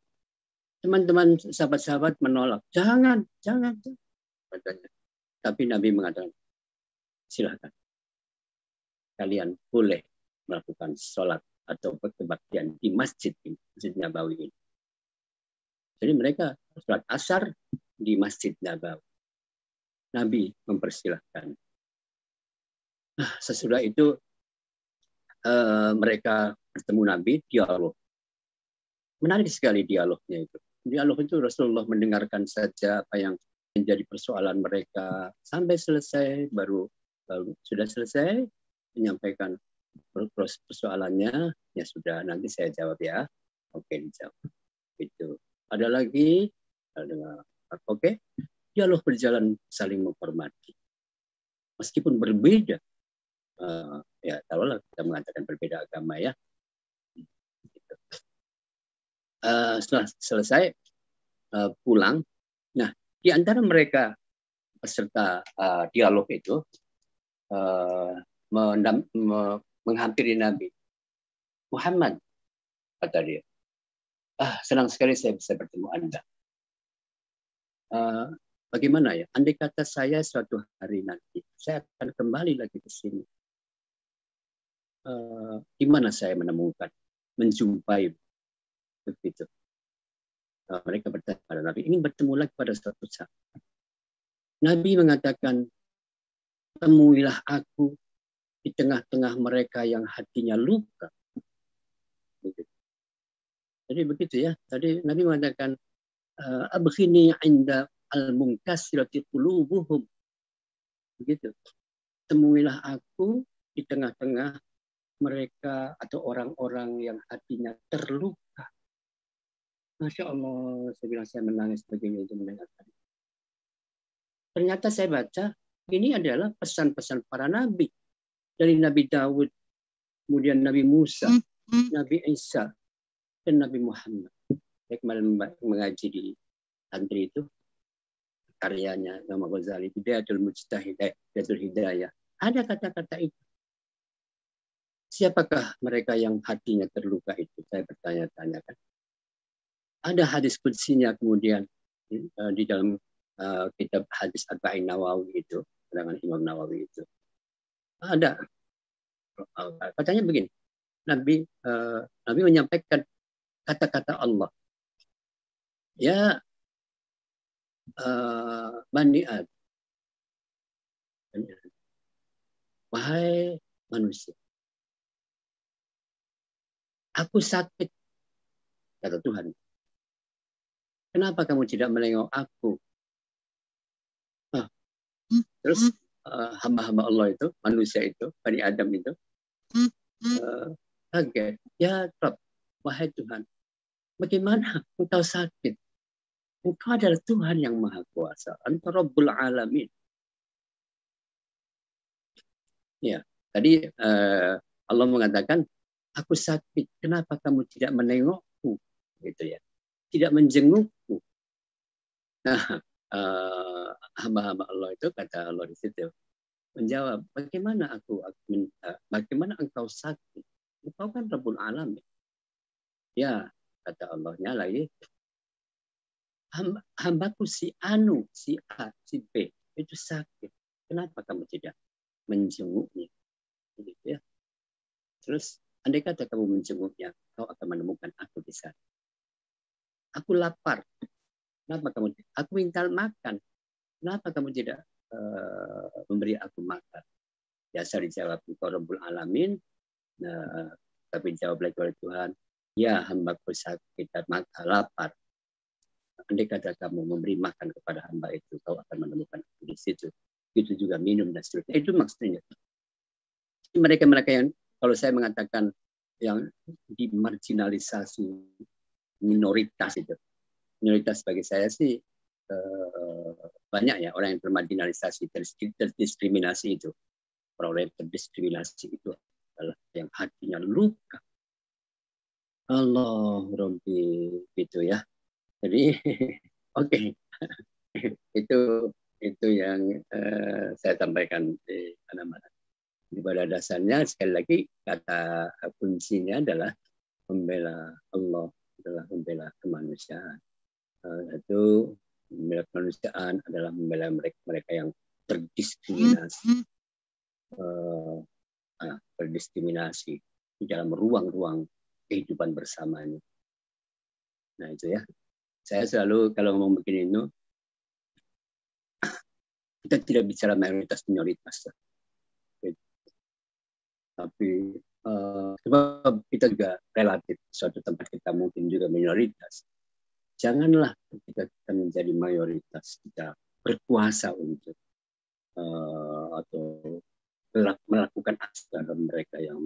Teman-teman sahabat-sahabat menolak, jangan, jangan, katanya. Tapi Nabi mengatakan, silahkan. Kalian boleh melakukan sholat atau kebaktian di masjid ini, Masjid Nabawi ini. Jadi mereka sholat asar di Masjid Nabawi. Nabi mempersilahkan. Nah, sesudah itu uh, mereka bertemu Nabi, dialog. Menarik sekali dialognya itu. Dialog itu Rasulullah mendengarkan saja apa yang menjadi persoalan mereka sampai selesai baru, baru sudah selesai menyampaikan persoalannya ya sudah nanti saya jawab ya. Oke dijawab. Itu ada lagi? Ada oke. Dialog berjalan saling menghormati. Meskipun berbeda uh, ya taruhlah kita mengatakan berbeda agama ya. Uh, setelah selesai uh, pulang. Nah di antara mereka peserta dialog itu menghampiri Nabi. Muhammad, kata dia. Ah, senang sekali saya bisa bertemu Anda. Uh, bagaimana ya? Andai kata saya suatu hari nanti, saya akan kembali lagi ke sini. Uh, di mana saya menemukan, menjumpai begitu. Uh, mereka bertanya pada Nabi, ingin bertemu lagi pada suatu saat. Nabi mengatakan, temuilah aku di tengah-tengah mereka yang hatinya luka. Jadi begitu ya. Tadi Nabi mengatakan eh, abghini inda al-munkasirati qulubuhum. Begitu. Temuilah aku di tengah-tengah mereka atau orang-orang yang hatinya terluka. Masya Allah, saya bilang saya menangis begini itu mendengarkan. Ternyata saya baca, ini adalah pesan-pesan para nabi dari Nabi Dawud, kemudian Nabi Musa, hmm, hmm. Nabi Isa, dan Nabi Muhammad. Saya kemarin mengaji di santri itu karyanya Imam Ghazali, Bidayatul Mujtahid, Bidayatul Hidayah. Ada kata-kata itu. Siapakah mereka yang hatinya terluka itu? Saya bertanya-tanya kan. Ada hadis kutsinya kemudian eh, di dalam uh, kitab hadis Arba'in Nawawi itu, dengan Imam Nawawi itu ada. Katanya begini. Nabi uh, Nabi menyampaikan kata-kata Allah. Ya uh, wahai manusia. Aku sakit kata Tuhan. Kenapa kamu tidak menengok aku? Ah, terus uh, hamba-hamba Allah itu, manusia itu, Bani Adam itu, uh, kaget. Ya Rob, wahai Tuhan, bagaimana engkau sakit? Engkau adalah Tuhan yang maha kuasa. Engkau Rabbul Alamin. Ya, tadi uh, Allah mengatakan, aku sakit. Kenapa kamu tidak menengokku? Gitu ya. Tidak menjengukku. Nah, uh, hamba-hamba Allah itu kata Allah di situ menjawab bagaimana aku, minta bagaimana engkau sakit engkau kan Rabbul Alamin ya kata Allahnya lagi hambaku si Anu si A si B itu sakit Kenapa kamu tidak menjenguknya? Gitu ya. Terus, andai kata kamu menjenguknya, kau akan menemukan aku di sana. Aku lapar. Kenapa kamu? Aku minta makan. Kenapa kamu tidak uh, memberi aku makan? Biasa dijawab engkau Rabbul Alamin. Nah, tapi dijawab oleh Tuhan, ya hamba sakit dan mata lapar. Andai kata kamu memberi makan kepada hamba itu, kau akan menemukan aku di situ. Itu juga minum dan seterusnya. Itu maksudnya. Mereka-mereka yang, kalau saya mengatakan yang dimarginalisasi minoritas itu. Minoritas bagi saya sih eh, banyak ya orang yang termarginalisasi, terdiskriminasi itu orang yang terdiskriminasi itu adalah yang hatinya luka. Allah Rabbi gitu ya. Jadi (laughs) oke okay. (laughs) itu itu yang uh, saya sampaikan di mana-mana. Pada dasarnya sekali lagi kata kuncinya adalah membela Allah adalah membela kemanusiaan. Uh, itu membela kemanusiaan adalah membela mereka mereka yang terdiskriminasi uh, berdiskriminasi di dalam ruang-ruang kehidupan bersamanya. Nah itu ya. Saya selalu kalau ngomong begini itu, kita tidak bicara mayoritas minoritas. Tapi uh, sebab kita juga relatif suatu tempat kita mungkin juga minoritas. Janganlah ketika kita menjadi mayoritas kita berkuasa untuk uh, atau melakukan aksi terhadap mereka yang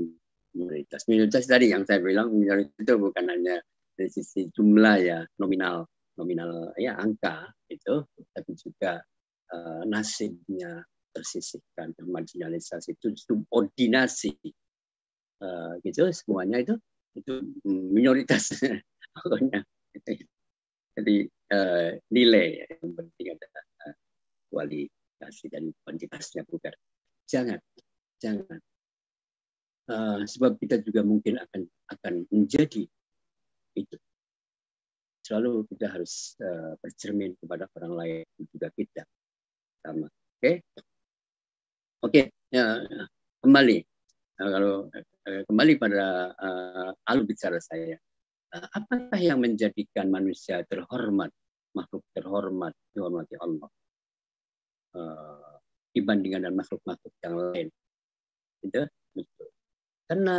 minoritas. Minoritas tadi yang saya bilang minoritas itu bukan hanya dari sisi jumlah ya nominal nominal ya angka itu, tapi juga uh, nasibnya tersisihkan, termarginalisasi itu subordinasi uh, gitu semuanya itu itu minoritas pokoknya. (laughs) Jadi uh, nilai yang penting adalah uh, kualitas dan kuantitasnya bukan Jangan, jangan. Uh, sebab kita juga mungkin akan akan menjadi itu. Selalu kita harus uh, bercermin kepada orang lain juga kita sama. Oke, okay? oke. Okay. Ya, kembali uh, kalau uh, kembali pada uh, alu bicara saya. Uh, apakah yang menjadikan manusia terhormat, makhluk terhormat, dihormati Allah? Uh, dibandingkan dengan makhluk-makhluk yang lain. Itu betul. Karena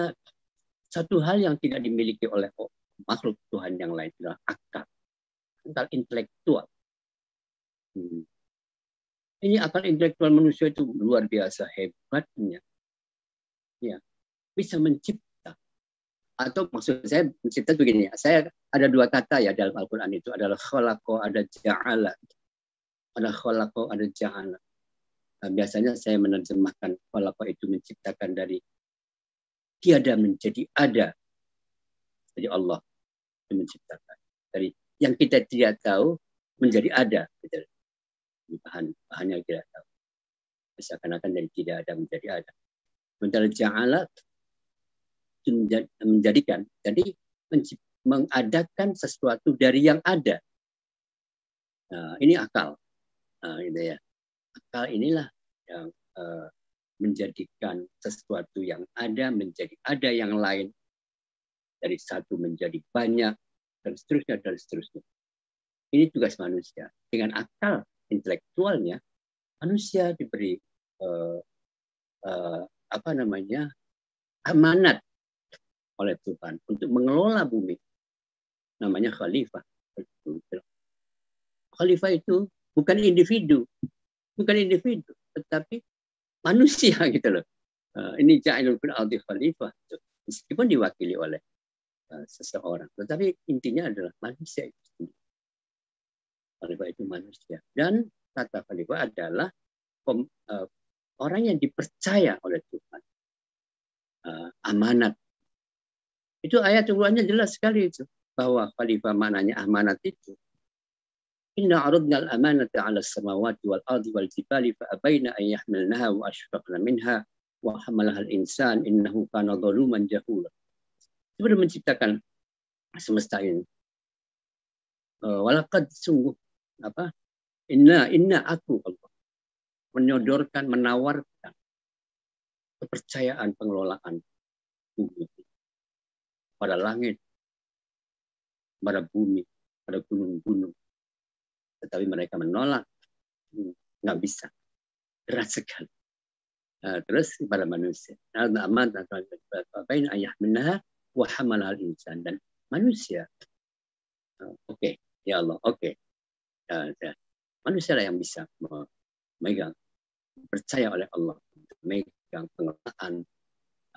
satu hal yang tidak dimiliki oleh makhluk Tuhan yang lain adalah akal, akal intelektual. Hmm. Ini akal intelektual manusia itu luar biasa hebatnya. Ya, bisa mencipta. Atau maksud saya mencipta begini ya. Saya ada dua kata ya dalam Al-Qur'an itu adalah khalaqo ada ja'ala. Ada khalaqo ada ja'ala. Nah, biasanya saya menerjemahkan khalaqa itu menciptakan dari tiada menjadi ada. Jadi Allah itu menciptakan dari yang kita tidak tahu menjadi ada. Gitu. Bahan bahannya kita tahu. Seakan-akan dari tidak ada menjadi ada. Sementara ja'ala menjadikan. Jadi mengadakan sesuatu dari yang ada. Nah, ini akal. Nah, gitu ya akal inilah yang uh, menjadikan sesuatu yang ada menjadi ada yang lain dari satu menjadi banyak dan seterusnya dan seterusnya. Ini tugas manusia. Dengan akal intelektualnya manusia diberi uh, uh, apa namanya amanat oleh Tuhan untuk mengelola bumi. Namanya khalifah. Khalifah itu bukan individu, bukan individu, tetapi manusia (laughs) gitu loh. Uh, ini ja'ilul fil ardi khalifah. Meskipun diwakili oleh uh, seseorang. Tetapi intinya adalah manusia itu. Khalifah itu manusia. Dan kata khalifah adalah uh, orang yang dipercaya oleh Tuhan. Uh, amanat. Itu ayat Tuhannya jelas sekali itu. Bahwa khalifah maknanya amanat itu Inna aradna al-amanata ala samawati wal ardi wal jibali fa abaina an yahmilnaha wa ashfaqna minha wa hamalaha al-insan innahu kana zaluman jahula. Sebelum menciptakan semesta ini. Uh, walaqad sungguh apa? Inna inna aku Allah. menyodorkan, menawarkan kepercayaan pengelolaan bumi pada langit, pada bumi, pada gunung-gunung. Tetapi mereka menolak, nggak bisa, berat sekali. Nah, terus kepada manusia. Aman ayah minha wa hamal insan dan manusia. Uh, oke, okay. ya Allah, oke. Okay. Uh, ya. Manusia lah yang bisa memegang, percaya oleh Allah memegang pengelolaan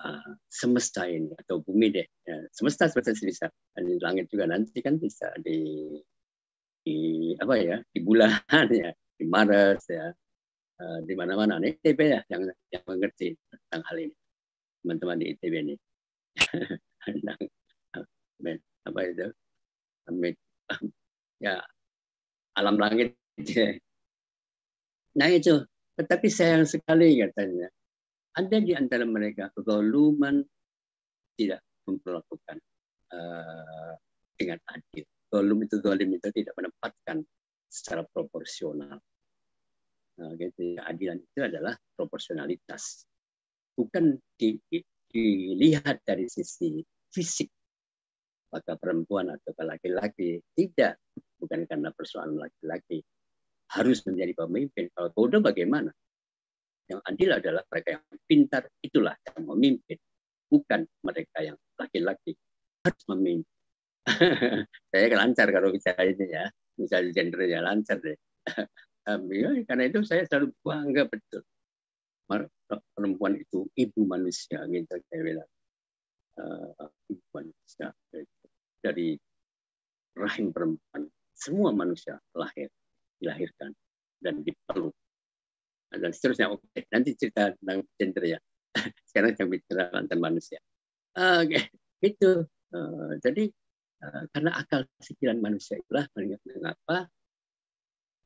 uh, semesta ini atau bumi deh. Ya, semesta seperti bisa. Di langit juga nanti kan bisa di di apa ya di bulan (laughs) ya di Mars ya. Uh, di mana-mana. Nih ITB ya yang yang mengerti tentang hal ini. Teman-teman di ITB (laughs) ini apa itu? (laughs) Ya alam langit nah itu. Tetapi sayang sekali katanya ada di antara mereka volumen tidak memperlakukan uh, dengan adil. Volume itu zalim itu tidak menempatkan secara proporsional. Nah, gitu. keadilan itu adalah proporsionalitas. Bukan di, dilihat dari sisi fisik. Apakah perempuan atau laki-laki? Tidak. Bukan karena persoalan laki-laki. Harus menjadi pemimpin. Kalau bodoh bagaimana yang adil adalah mereka yang pintar. Itulah yang memimpin bukan mereka yang laki-laki. Harus memimpin. (laughs) Saya lancar kalau bicara ini ya. Misalnya gendernya lancar deh. (laughs) Ya, karena itu saya selalu bangga betul. Perempuan itu ibu manusia gitu saya bilang. Uh, ibu manusia dari rahim perempuan. Semua manusia lahir, dilahirkan, dan dipeluk. Dan seterusnya, oke. Nanti cerita tentang gender ya. (laughs) Sekarang saya bicara tentang manusia. Oke, itu. Uh, jadi, uh, karena akal pikiran manusia itulah mengapa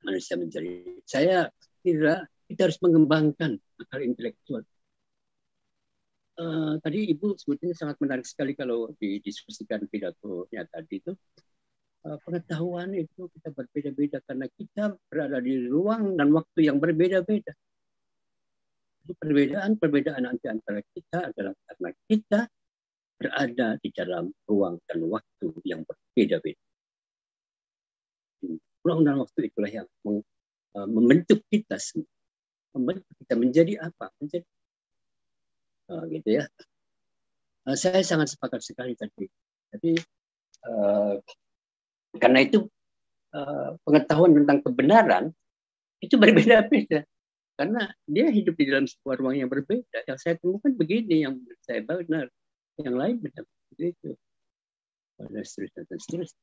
manusia menjadi. Saya kira kita harus mengembangkan akal intelektual uh, tadi Ibu sebetulnya sangat menarik sekali kalau didiskusikan pidatonya tadi itu pengetahuan itu kita berbeda-beda karena kita berada di ruang dan waktu yang berbeda-beda. Perbedaan-perbedaan nanti antara kita adalah karena kita berada di dalam ruang dan waktu yang berbeda-beda. Ruang dan waktu itulah yang eh, membentuk kita semua. Membentuk kita menjadi apa? Menjadi uh, gitu ya. Saya sangat sepakat sekali tadi. Jadi karena itu uh, pengetahuan tentang kebenaran itu berbeda-beda karena dia hidup di dalam sebuah ruang yang berbeda. Yang saya temukan begini, yang saya benar, yang lain benar begitu. Dan seterusnya dan seterusnya.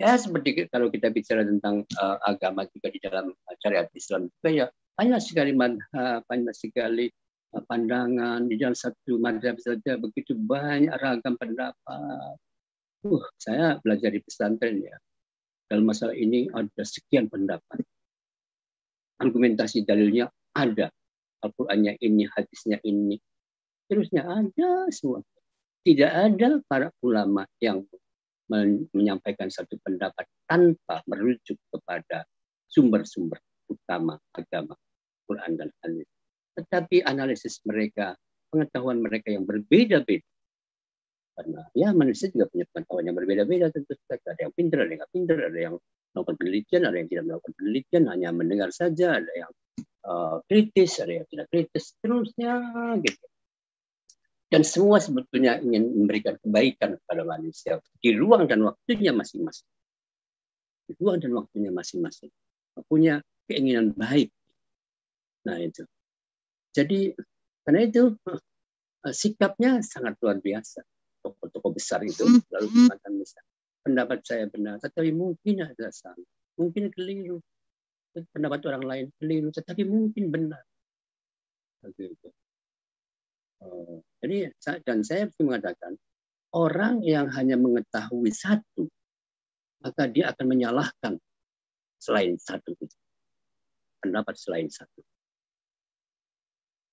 Ya seperti kalau kita bicara tentang uh, agama juga di dalam syariat Islam juga ya banyak sekali manhaj, banyak sekali pandangan di dalam satu madhab saja begitu banyak ragam pendapat. Uh, saya belajar di pesantren ya. Dalam masalah ini ada sekian pendapat. Argumentasi dalilnya ada. Al-Qur'annya ini, hadisnya ini. Terusnya ada semua. Tidak ada para ulama yang menyampaikan satu pendapat tanpa merujuk kepada sumber-sumber utama agama Quran dan hadis tetapi analisis mereka, pengetahuan mereka yang berbeda-beda. Karena ya manusia juga punya pengetahuan yang berbeda-beda tentu saja. Ada yang pintar, ada yang nggak pintar, ada yang melakukan penelitian, ada yang tidak melakukan penelitian, hanya mendengar saja, ada yang uh, kritis, ada yang tidak kritis, terusnya gitu. Dan semua sebetulnya ingin memberikan kebaikan kepada manusia di ruang dan waktunya masing-masing. Di ruang dan waktunya masing-masing. Punya keinginan baik. Nah itu. Jadi karena itu eh, sikapnya sangat luar biasa. Tokoh-tokoh besar itu hmm. lalu mengatakan besar. Pendapat saya benar, tetapi mungkin ada salah, mungkin keliru. Pendapat orang lain keliru, tetapi mungkin benar. Begitu. Oh, jadi dan saya mengatakan orang yang hanya mengetahui satu, maka dia akan menyalahkan selain satu pendapat selain satu.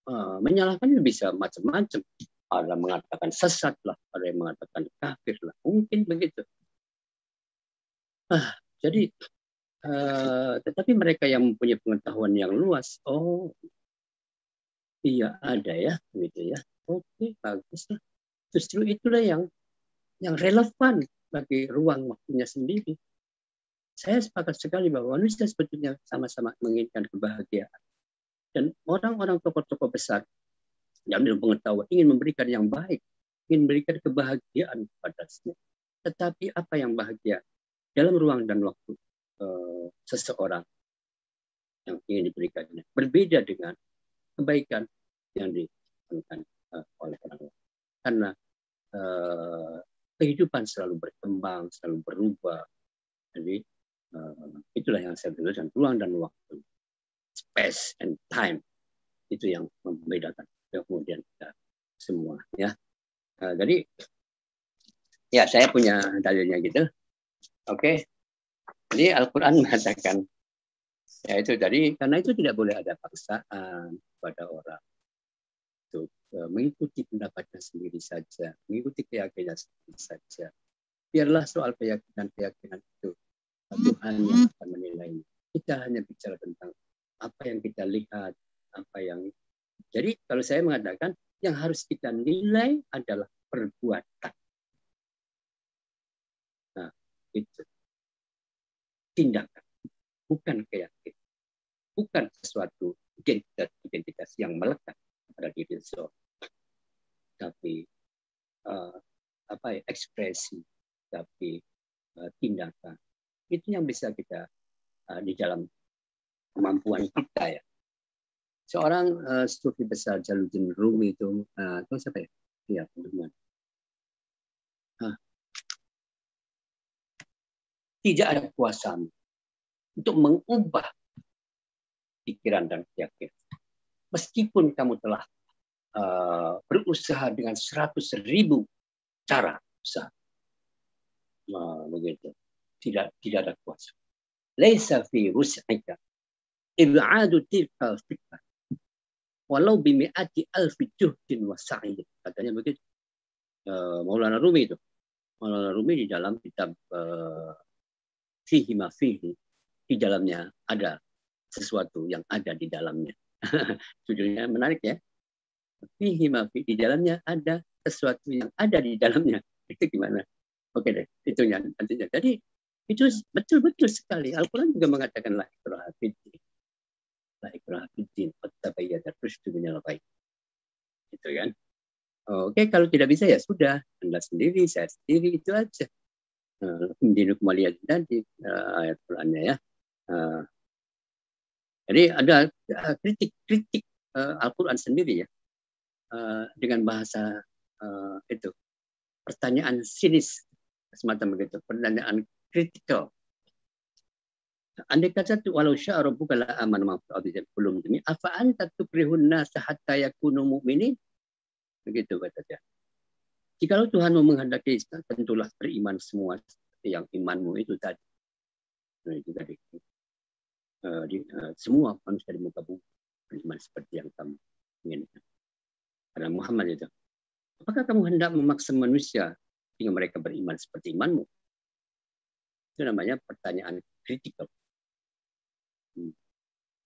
Uh, menyalahkan bisa macam-macam. Ada mengatakan sesat lah, ada yang mengatakan kafir lah. Mungkin begitu. Ah, jadi Uh, tetapi mereka yang mempunyai pengetahuan yang luas, oh iya ada ya, gitu ya. Oke, bagus lah. Justru itulah yang yang relevan bagi ruang waktunya sendiri. Saya sepakat sekali bahwa manusia sebetulnya sama-sama menginginkan kebahagiaan. Dan orang-orang tokoh-tokoh besar yang dalam pengetahuan ingin memberikan yang baik, ingin memberikan kebahagiaan kepada semua. Tetapi apa yang bahagia dalam ruang dan waktu uh, seseorang yang ingin diberikannya berbeda dengan kebaikan yang dilakukan uh, oleh orang lain. Karena uh, kehidupan selalu berkembang, selalu berubah. Jadi itulah yang saya dan ruang dan waktu, space and time itu yang membedakan kemudian kita semua ya. Uh, jadi ya saya punya dalilnya gitu. Oke. Okay. Jadi Al-Qur'an (laughs) mengatakan ya itu tadi karena itu tidak boleh ada paksaan pada orang untuk uh, mengikuti pendapatnya sendiri saja, mengikuti keyakinan sendiri saja. Biarlah soal keyakinan-keyakinan itu Tuhan yang akan menilai. Kita hanya bicara tentang apa yang kita lihat, apa yang jadi kalau saya mengatakan yang harus kita nilai adalah perbuatan. Nah, itu. Tindakan, bukan keyakinan. Bukan sesuatu identitas, identitas yang melekat pada diri seseorang. Tapi uh, apa ya, ekspresi, tapi uh, tindakan. Itu yang bisa kita uh, di dalam kemampuan kita ya seorang uh, sufi besar Jaluddin Rumi itu uh, siapa ya? Iya, teman-teman. Tidak ada kuasa untuk mengubah pikiran dan keyakinan. Meskipun kamu telah uh, berusaha dengan seratus ribu cara usaha, nah, begitu tidak tidak ada kuasa. Laisa fi wus'ika ib'adu tilka fikah walau bimi'ati alfi juhdin wa. Katanya begitu. Uh, Maulana Rumi itu. Maulana Rumi di dalam kitab uh, Fihi ma fihi. Di dalamnya ada sesuatu yang ada di dalamnya. (laughs) Judulnya menarik ya. Fihi ma fihi. Di dalamnya ada sesuatu yang ada di dalamnya. (laughs) Itu gimana? Oke deh, itunya nantinya. Jadi itu betul-betul sekali. Al-Quran juga mengatakan la ikraha la ikrah fiddin tabayyana rusydu minal baik. Gitu kan? Oke, kalau tidak bisa ya sudah, Anda sendiri, saya sendiri itu aja. Dinu kembali tadi ayat Qurannya ya. Uh, jadi ada kritik-kritik Al-Quran sendiri ya. Dengan bahasa itu. Pertanyaan sinis semacam begitu. Pertanyaan kritikal Andai kata tu walau syaa rabbuka la amana ma fi belum demi afa anta tukrihun nas hatta yakunu mu'minin begitu kata dia Jikalau Tuhan mau menghendaki tentulah beriman semua yang imanmu itu tadi. Nah, itu. Uh, di, uh, semua manusia di muka bumi beriman seperti yang kamu inginkan. Karena Muhammad itu. Apakah kamu hendak memaksa manusia hingga mereka beriman seperti imanmu? Itu namanya pertanyaan kritikal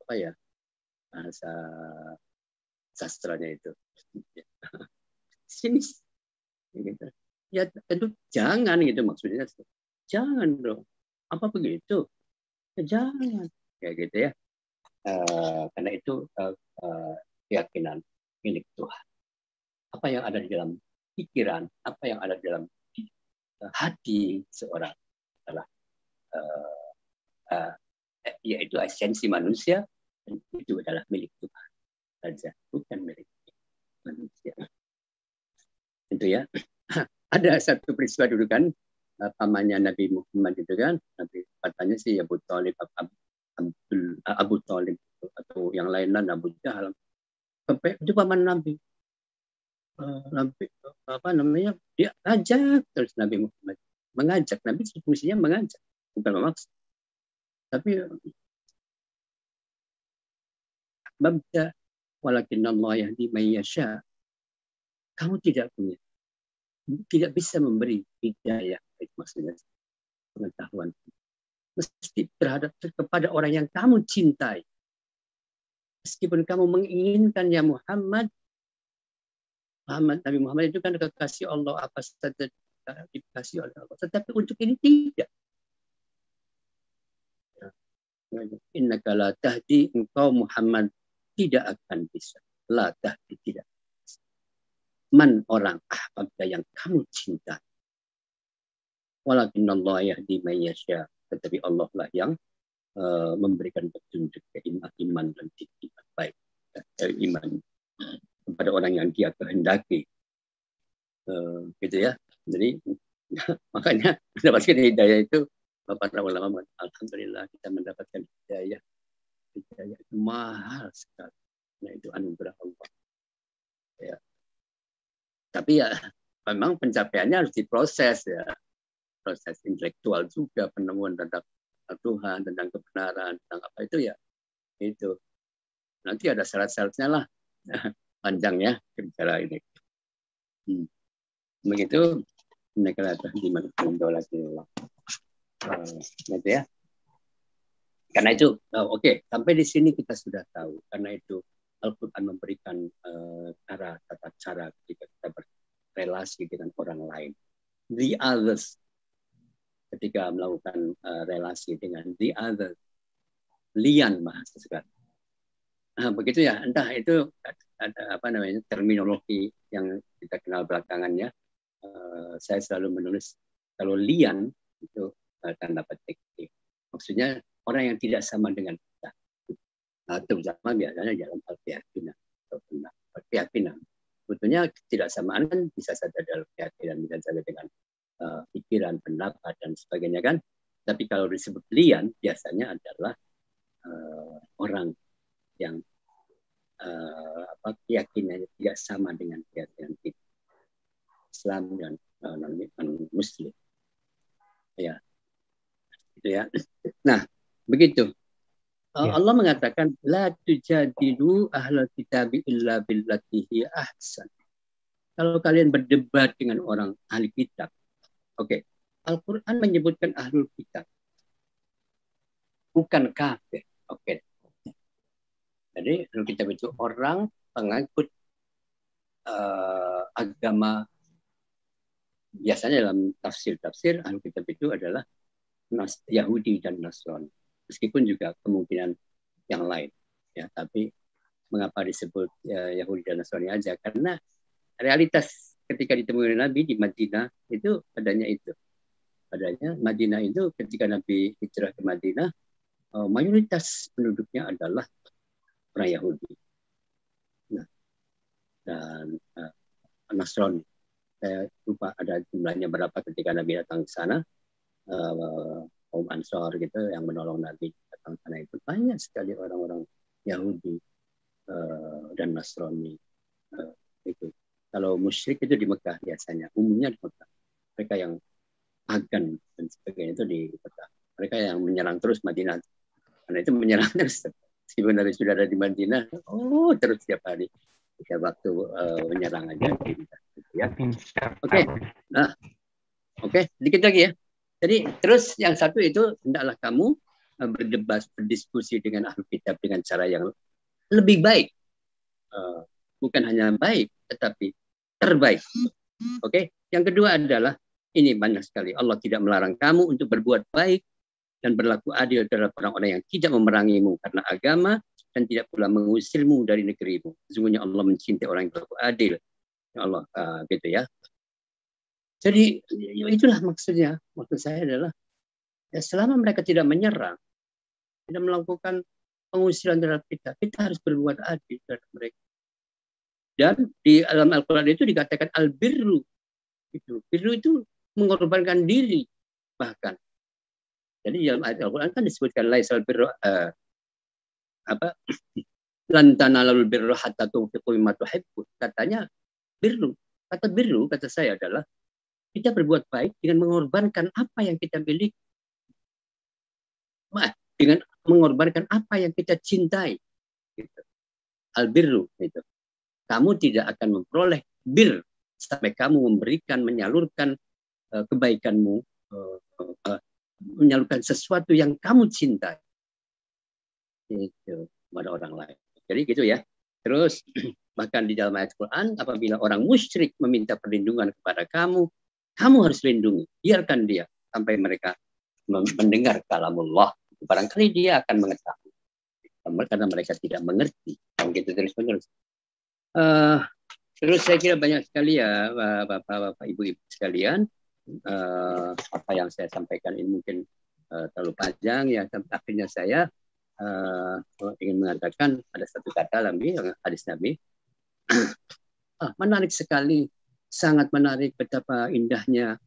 apa ya bahasa sastranya itu. (laughs) Sinis gitu. ya tentu jangan gitu maksudnya. Jangan dong. Apa begitu? Ya, jangan. Kayak gitu ya. Uh, karena itu uh, uh, keyakinan milik Tuhan. Apa yang ada di dalam pikiran apa yang ada di dalam hati seorang adalah uh, uh, yaitu esensi manusia dan itu adalah milik Tuhan. Saja bukan milik manusia. Itu ya. (clears throat) Ada satu peristiwa dulu kan eh, pamannya Nabi Muhammad itu kan Nabi katanya sih Abu Talib Abdul eh, Abu Talib atau yang lainnya Abu Jahal. Sampai itu paman Nabi uh, Nabi apa namanya dia ajak terus Nabi Muhammad. Mengajak. Nabi fungsinya mengajak bukan memaksa tapi babda walakin Allah yahdi man yasha. Kamu tidak punya tidak bisa memberi hidayah maksudnya pengetahuan mesti terhadap kepada orang yang kamu cintai. Meskipun kamu menginginkan ya Muhammad, Muhammad Nabi Muhammad itu kan kekasih Allah apa saja dikasih oleh Allah. Tetapi untuk ini tidak. Inna la tahdi engkau Muhammad tidak akan bisa. La tahdi tidak. Man orang ahbabda yang kamu cintai. Walakin Allah yahdi man yasha. Tetapi Allah lah yang uh, memberikan petunjuk ke iman, iman dan iman baik. Uh, iman kepada orang yang dia kehendaki. Uh, gitu ya. Jadi (laughs) makanya mendapatkan hidayah itu para ulama alhamdulillah kita mendapatkan hidayah. Hidayah itu mahal sekali. Nah itu anugerah Allah. Ya. Tapi ya memang pencapaiannya harus diproses ya. Proses intelektual juga penemuan tentang Tuhan, tentang kebenaran, tentang apa itu ya. Itu. Nanti ada syarat-syaratnya lah. (laughs) Panjang ya bicara ini. Hmm. Begitu negara di mana Allah. Uh, gitu ya. Karena itu, oh, oke, okay. sampai di sini kita sudah tahu. Karena itu Al-Quran memberikan uh, cara tata cara ketika kita berrelasi dengan orang lain. The others, ketika melakukan uh, relasi dengan the other, lian bahasa sekarang. Nah, begitu ya, entah itu ada apa namanya terminologi yang kita kenal belakangannya. Uh, saya selalu menulis kalau lian itu tanda petik. Maksudnya orang yang tidak sama dengan kita uh, terutama biasanya dalam hal keyakinan atau keyakinan. Sebetulnya tidak samaan kan bisa saja dalam keyakinan, bisa saja dengan uh, pikiran, pendapat dan sebagainya kan. Tapi kalau disebut lian biasanya adalah uh, orang yang uh, apa keyakinannya tidak sama dengan keyakinan kita. Islam dan uh, non Muslim. Ya, ya. Nah, begitu. Ya. Allah mengatakan la tujadilu ahlul kitab illa billati ahsan. Kalau kalian berdebat dengan orang ahli kitab. Oke. Okay. Al-Qur'an menyebutkan ahlul kitab. Bukan kafir. Oke. Okay. Jadi ahlul kitab itu orang pengikut uh, agama biasanya dalam tafsir-tafsir ahlul kitab itu adalah Yahudi dan Nasrani. Meskipun juga kemungkinan yang lain ya. Tapi mengapa disebut ya, Yahudi dan Nasrani aja? Karena realitas ketika ditemui Nabi di Madinah itu adanya itu. Adanya Madinah itu ketika Nabi hijrah ke Madinah uh, mayoritas penduduknya adalah orang Yahudi. Nah, dan uh, Nasrani. Saya lupa ada jumlahnya berapa ketika Nabi datang ke sana uh, kaum Ansor gitu yang menolong Nabi datang sana itu banyak sekali orang-orang Yahudi uh, dan Nasrani uh, itu. Kalau musyrik itu di Mekah biasanya, umumnya di Mekah. Mereka yang agan dan sebagainya itu di Mekah. Mereka yang menyerang terus Madinah. Karena itu menyerang terus. Dari sudah ada di Madinah, oh terus setiap hari. Setiap waktu uh, menyerang aja. Gitu, ya. Oke, okay. nah, oke, okay. dikit lagi ya. Jadi terus yang satu itu hendaklah kamu eh, berdebat, berdiskusi dengan ahli kitab dengan cara yang lebih baik. Uh, bukan hanya baik, tetapi terbaik. Oke. Okay? Yang kedua adalah ini banyak sekali. Allah tidak melarang kamu untuk berbuat baik dan berlaku adil terhadap orang-orang yang tidak memerangimu karena agama dan tidak pula mengusirmu dari negerimu. Sesungguhnya Allah mencintai orang yang berlaku adil. Ya Allah, uh, gitu ya. Jadi ya itulah maksudnya. Maksud saya adalah ya selama mereka tidak menyerang, tidak melakukan pengusiran terhadap kita, kita harus berbuat adil terhadap mereka. Dan di dalam Al-Quran itu dikatakan al-birru. Itu. Birru itu mengorbankan diri bahkan. Jadi dalam ayat Al-Quran kan disebutkan laisal birru uh, apa (clears throat) lantana lalu birru hatta tunfiqu mimma Katanya birru. Kata birru kata saya adalah kita berbuat baik dengan mengorbankan apa yang kita miliki. Dengan mengorbankan apa yang kita cintai. Gitu. Albirru. Gitu. Kamu tidak akan memperoleh bir sampai kamu memberikan, menyalurkan uh, kebaikanmu, uh, uh, menyalurkan sesuatu yang kamu cintai itu kepada orang lain. Jadi gitu ya. Terus (clears throat) bahkan di dalam ayat Quran apabila orang musyrik meminta perlindungan kepada kamu, kamu harus lindungi. Biarkan dia sampai mereka mendengar kalamullah. Barangkali dia akan mengetahui karena mereka tidak mengerti. Begitu terus menerus. Uh, terus saya kira banyak sekali ya bapak-bapak, ibu-ibu sekalian uh, apa yang saya sampaikan ini mungkin uh, terlalu panjang ya. Akhirnya saya uh, ingin mengatakan ada satu kata Nabi, hadis Nabi. (clears throat) ah, menarik sekali, sangat menarik betapa indahnya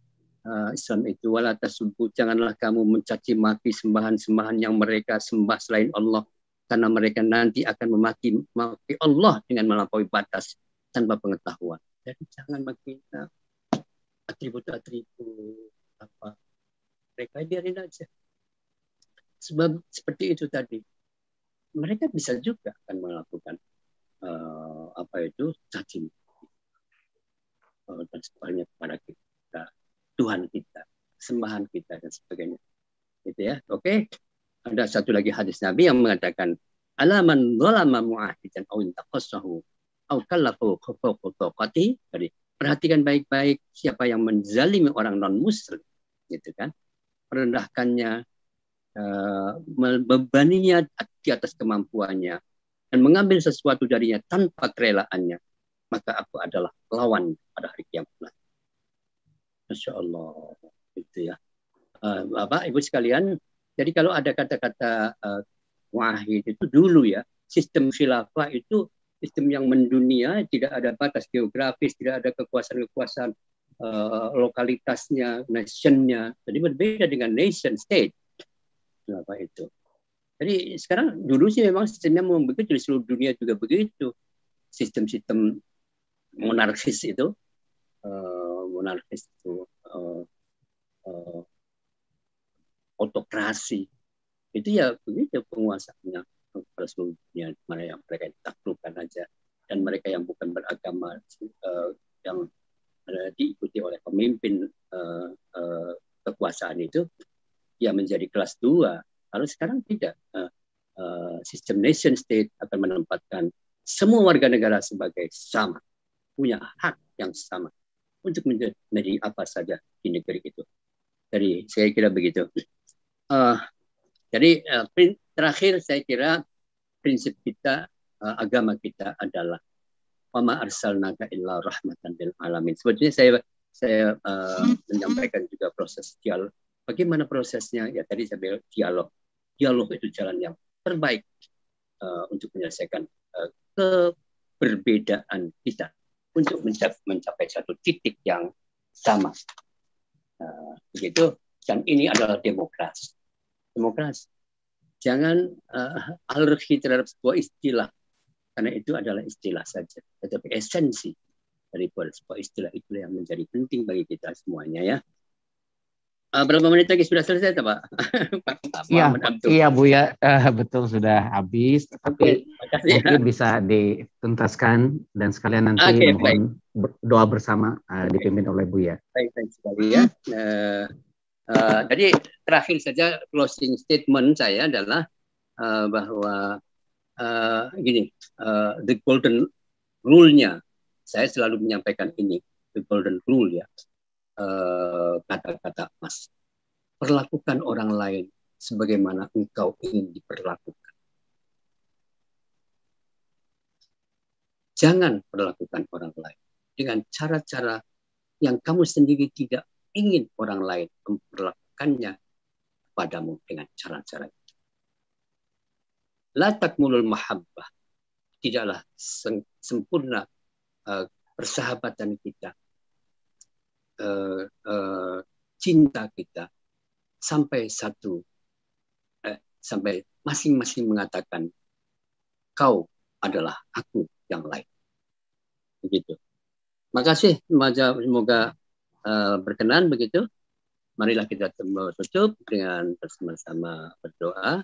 uh, Islam itu. Wala tasubbu, janganlah kamu mencaci maki sembahan-sembahan yang mereka sembah selain Allah. Karena mereka nanti akan memaki maki Allah dengan melampaui batas tanpa pengetahuan. Jadi jangan menghina atribut-atribut apa mereka biarin aja Sebab seperti itu tadi, mereka bisa juga akan melakukan uh, apa itu cacing uh, dan sebagainya kepada kita, Tuhan kita, sembahan kita dan sebagainya. Gitu ya. Oke. Okay. Ada satu lagi hadis Nabi yang mengatakan alaman zalama mu'ahidan aw intaqassahu aw kallafu taqati. Jadi perhatikan baik-baik siapa yang menzalimi orang non muslim gitu kan. Merendahkannya Eh, membebaninya di atas kemampuannya dan mengambil sesuatu darinya tanpa kerelaannya, maka aku adalah lawan pada hari kiamat. Masya Allah, itu ya. Uh, Bapak, Ibu sekalian, jadi kalau ada kata-kata uh, wahid itu dulu ya, sistem khilafah itu sistem yang mendunia, tidak ada batas geografis, tidak ada kekuasaan-kekuasaan uh, lokalitasnya, nationnya. Jadi berbeda dengan nation state apa itu. Jadi sekarang dulu sih memang sistemnya memang begitu di seluruh dunia juga begitu. Sistem-sistem monarkis itu, uh, monarkis itu uh, uh, autokrasi itu ya begitu penguasaannya pada seluruh dunia mana yang mereka ditaklukkan aja dan mereka yang bukan beragama uh, yang uh, diikuti oleh pemimpin uh, uh, kekuasaan itu ya menjadi kelas dua. Kalau sekarang tidak. Uh, uh, sistem nation state akan menempatkan semua warga negara sebagai sama, punya hak yang sama untuk menjadi apa saja di negeri itu. Jadi saya kira begitu. Uh, jadi uh, terakhir saya kira prinsip kita uh, agama kita adalah wama arsalnaka illa rahmatan lil alamin. Sebetulnya saya saya uh, menyampaikan juga proses dialog Bagaimana prosesnya? Ya tadi saya bilang dialog. Dialog itu jalan yang terbaik uh, untuk menyelesaikan uh, keberbedaan kita untuk mencapai, satu titik yang sama. Uh, begitu. Dan ini adalah demokrasi. Demokrasi. Jangan uh, alergi terhadap sebuah istilah karena itu adalah istilah saja. Tetapi esensi dari sebuah istilah itu yang menjadi penting bagi kita semuanya ya. Uh, berapa menit lagi sudah selesai, Pak? (laughs) Iya, iya Bu ya, uh, betul sudah habis. Tapi okay, mungkin ya. bisa dituntaskan dan sekalian nanti okay, mohon baik. doa bersama uh, dipimpin oleh Bu ya. Baik, baik sekali ya. Uh, uh, jadi terakhir saja closing statement saya adalah uh, bahwa uh, gini, uh, the golden rule-nya, saya selalu menyampaikan ini, the golden rule ya Eh, kata-kata Mas. Perlakukan orang lain sebagaimana engkau ingin diperlakukan. Jangan perlakukan orang lain dengan cara-cara yang kamu sendiri tidak ingin orang lain memperlakukannya padamu dengan cara-cara itu. La takmulul mahabbah. Tidaklah sempurna uh, persahabatan kita uh, uh, cinta kita sampai satu eh, sampai masing-masing mengatakan kau adalah aku yang lain. Begitu. Makasih semoga, semoga uh, berkenan begitu. Marilah kita tutup dengan bersama-sama berdoa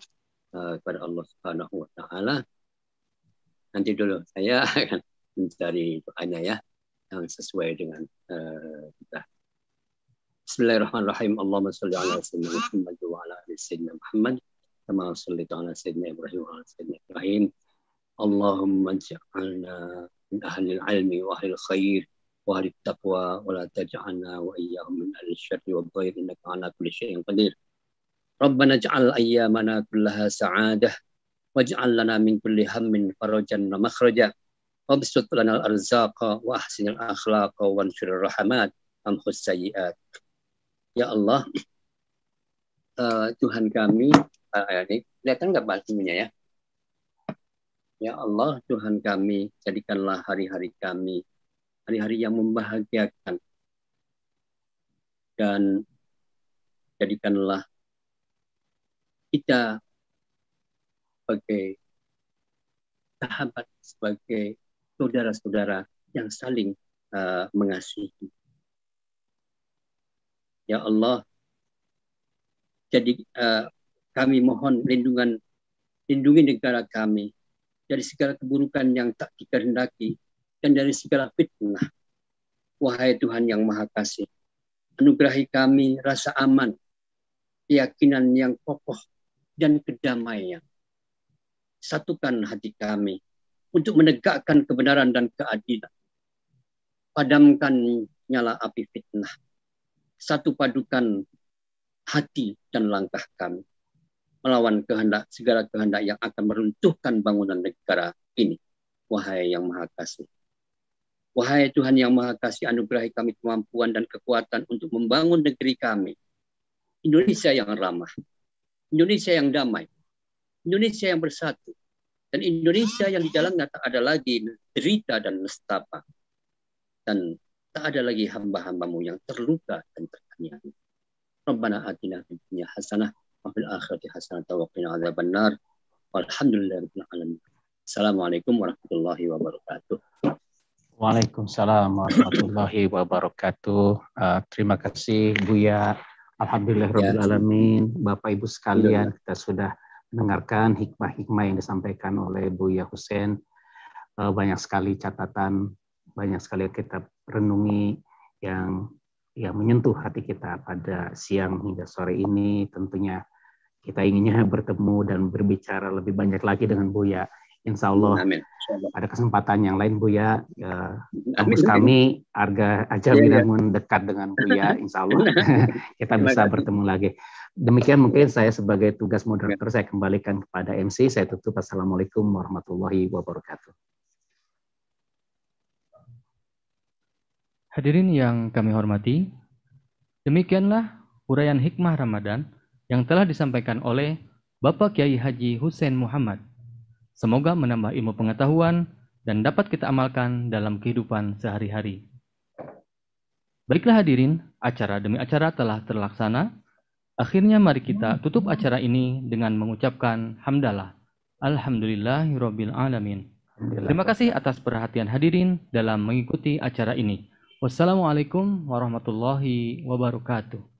uh, kepada Allah Subhanahu wa taala. Nanti dulu saya (laughs) akan mencari doanya ya yang sesuai dengan uh, kita. Bismillahirrahmanirrahim. Allahumma salli ala sayyidina Muhammad wa ala ali sayyidina Muhammad kama sallaita ala sayyidina Ibrahim wa ala sayyidina Ibrahim. Allahumma ja'alna min ahli al-ilmi wa ahli al-khair wa ahli taqwa wa la taj'alna wa iyyahum min ahli syarri wa dhair innaka ala kulli syai'in qadir. Rabbana ja'al ayyamana kullaha sa'adah waj'al lana min kulli hammin farajan wa makhraja al-arzaqa wa ahsinil akhlaqa wa anshur rahmat amhus sayyiat Ya Allah, uh, (clears throat) Tuhan kami, uh, ini kelihatan nggak bahasanya ya? Ya Allah, Tuhan kami, jadikanlah hari-hari kami hari-hari yang membahagiakan dan jadikanlah kita sebagai sahabat, sebagai saudara-saudara yang saling uh, mengasihi. Ya Allah, jadi uh, kami mohon lindungan lindungi negara kami dari segala keburukan yang tak dikehendaki dan dari segala fitnah. Wahai Tuhan yang Maha Kasih, anugerahi kami rasa aman, keyakinan yang kokoh, dan kedamaian. Satukan hati kami untuk menegakkan kebenaran dan keadilan. Padamkan nyala api fitnah satu padukan hati dan langkah kami melawan kehendak segala kehendak yang akan meruntuhkan bangunan negara ini. Wahai yang Maha Kasih. Wahai Tuhan yang Maha Kasih, anugerahi kami kemampuan dan kekuatan untuk membangun negeri kami. Indonesia yang ramah, Indonesia yang damai, Indonesia yang bersatu, dan Indonesia yang di dalamnya tak ada lagi derita dan nestapa. Dan tak ada lagi hamba-hambamu yang terluka dan teraniaya. Rabbana atina fid dunya hasanah wa fil akhirati hasanah wa qina adzabannar. Walhamdulillahirabbil alamin. Assalamualaikum warahmatullahi wabarakatuh. Waalaikumsalam warahmatullahi wabarakatuh. Uh, terima kasih Buya. Alhamdulillah ya. alamin. Bapak Ibu sekalian, kita sudah mendengarkan hikmah-hikmah yang disampaikan oleh Buya Hussein. Uh, banyak sekali catatan, banyak sekali kita renungi yang yang menyentuh hati kita pada siang hingga sore ini tentunya kita inginnya bertemu dan berbicara lebih banyak lagi dengan Buya. Insya Allah Amin. ada kesempatan yang lain Buya. Ya, kampus kami harga aja ya, ya. dekat dengan Buya. (laughs) Insya Allah (laughs) kita bisa bertemu lagi. Demikian mungkin saya sebagai tugas moderator saya kembalikan kepada MC. Saya tutup. Assalamualaikum warahmatullahi wabarakatuh. Hadirin yang kami hormati, demikianlah uraian hikmah Ramadan yang telah disampaikan oleh Bapak Kiai Haji Hussein Muhammad. Semoga menambah ilmu pengetahuan dan dapat kita amalkan dalam kehidupan sehari-hari. Baiklah hadirin, acara demi acara telah terlaksana. Akhirnya mari kita tutup acara ini dengan mengucapkan hamdalah. Alhamdulillahirabbil alamin. Terima kasih atas perhatian hadirin dalam mengikuti acara ini. Wassalamualaikum warahmatullahi wabarakatuh.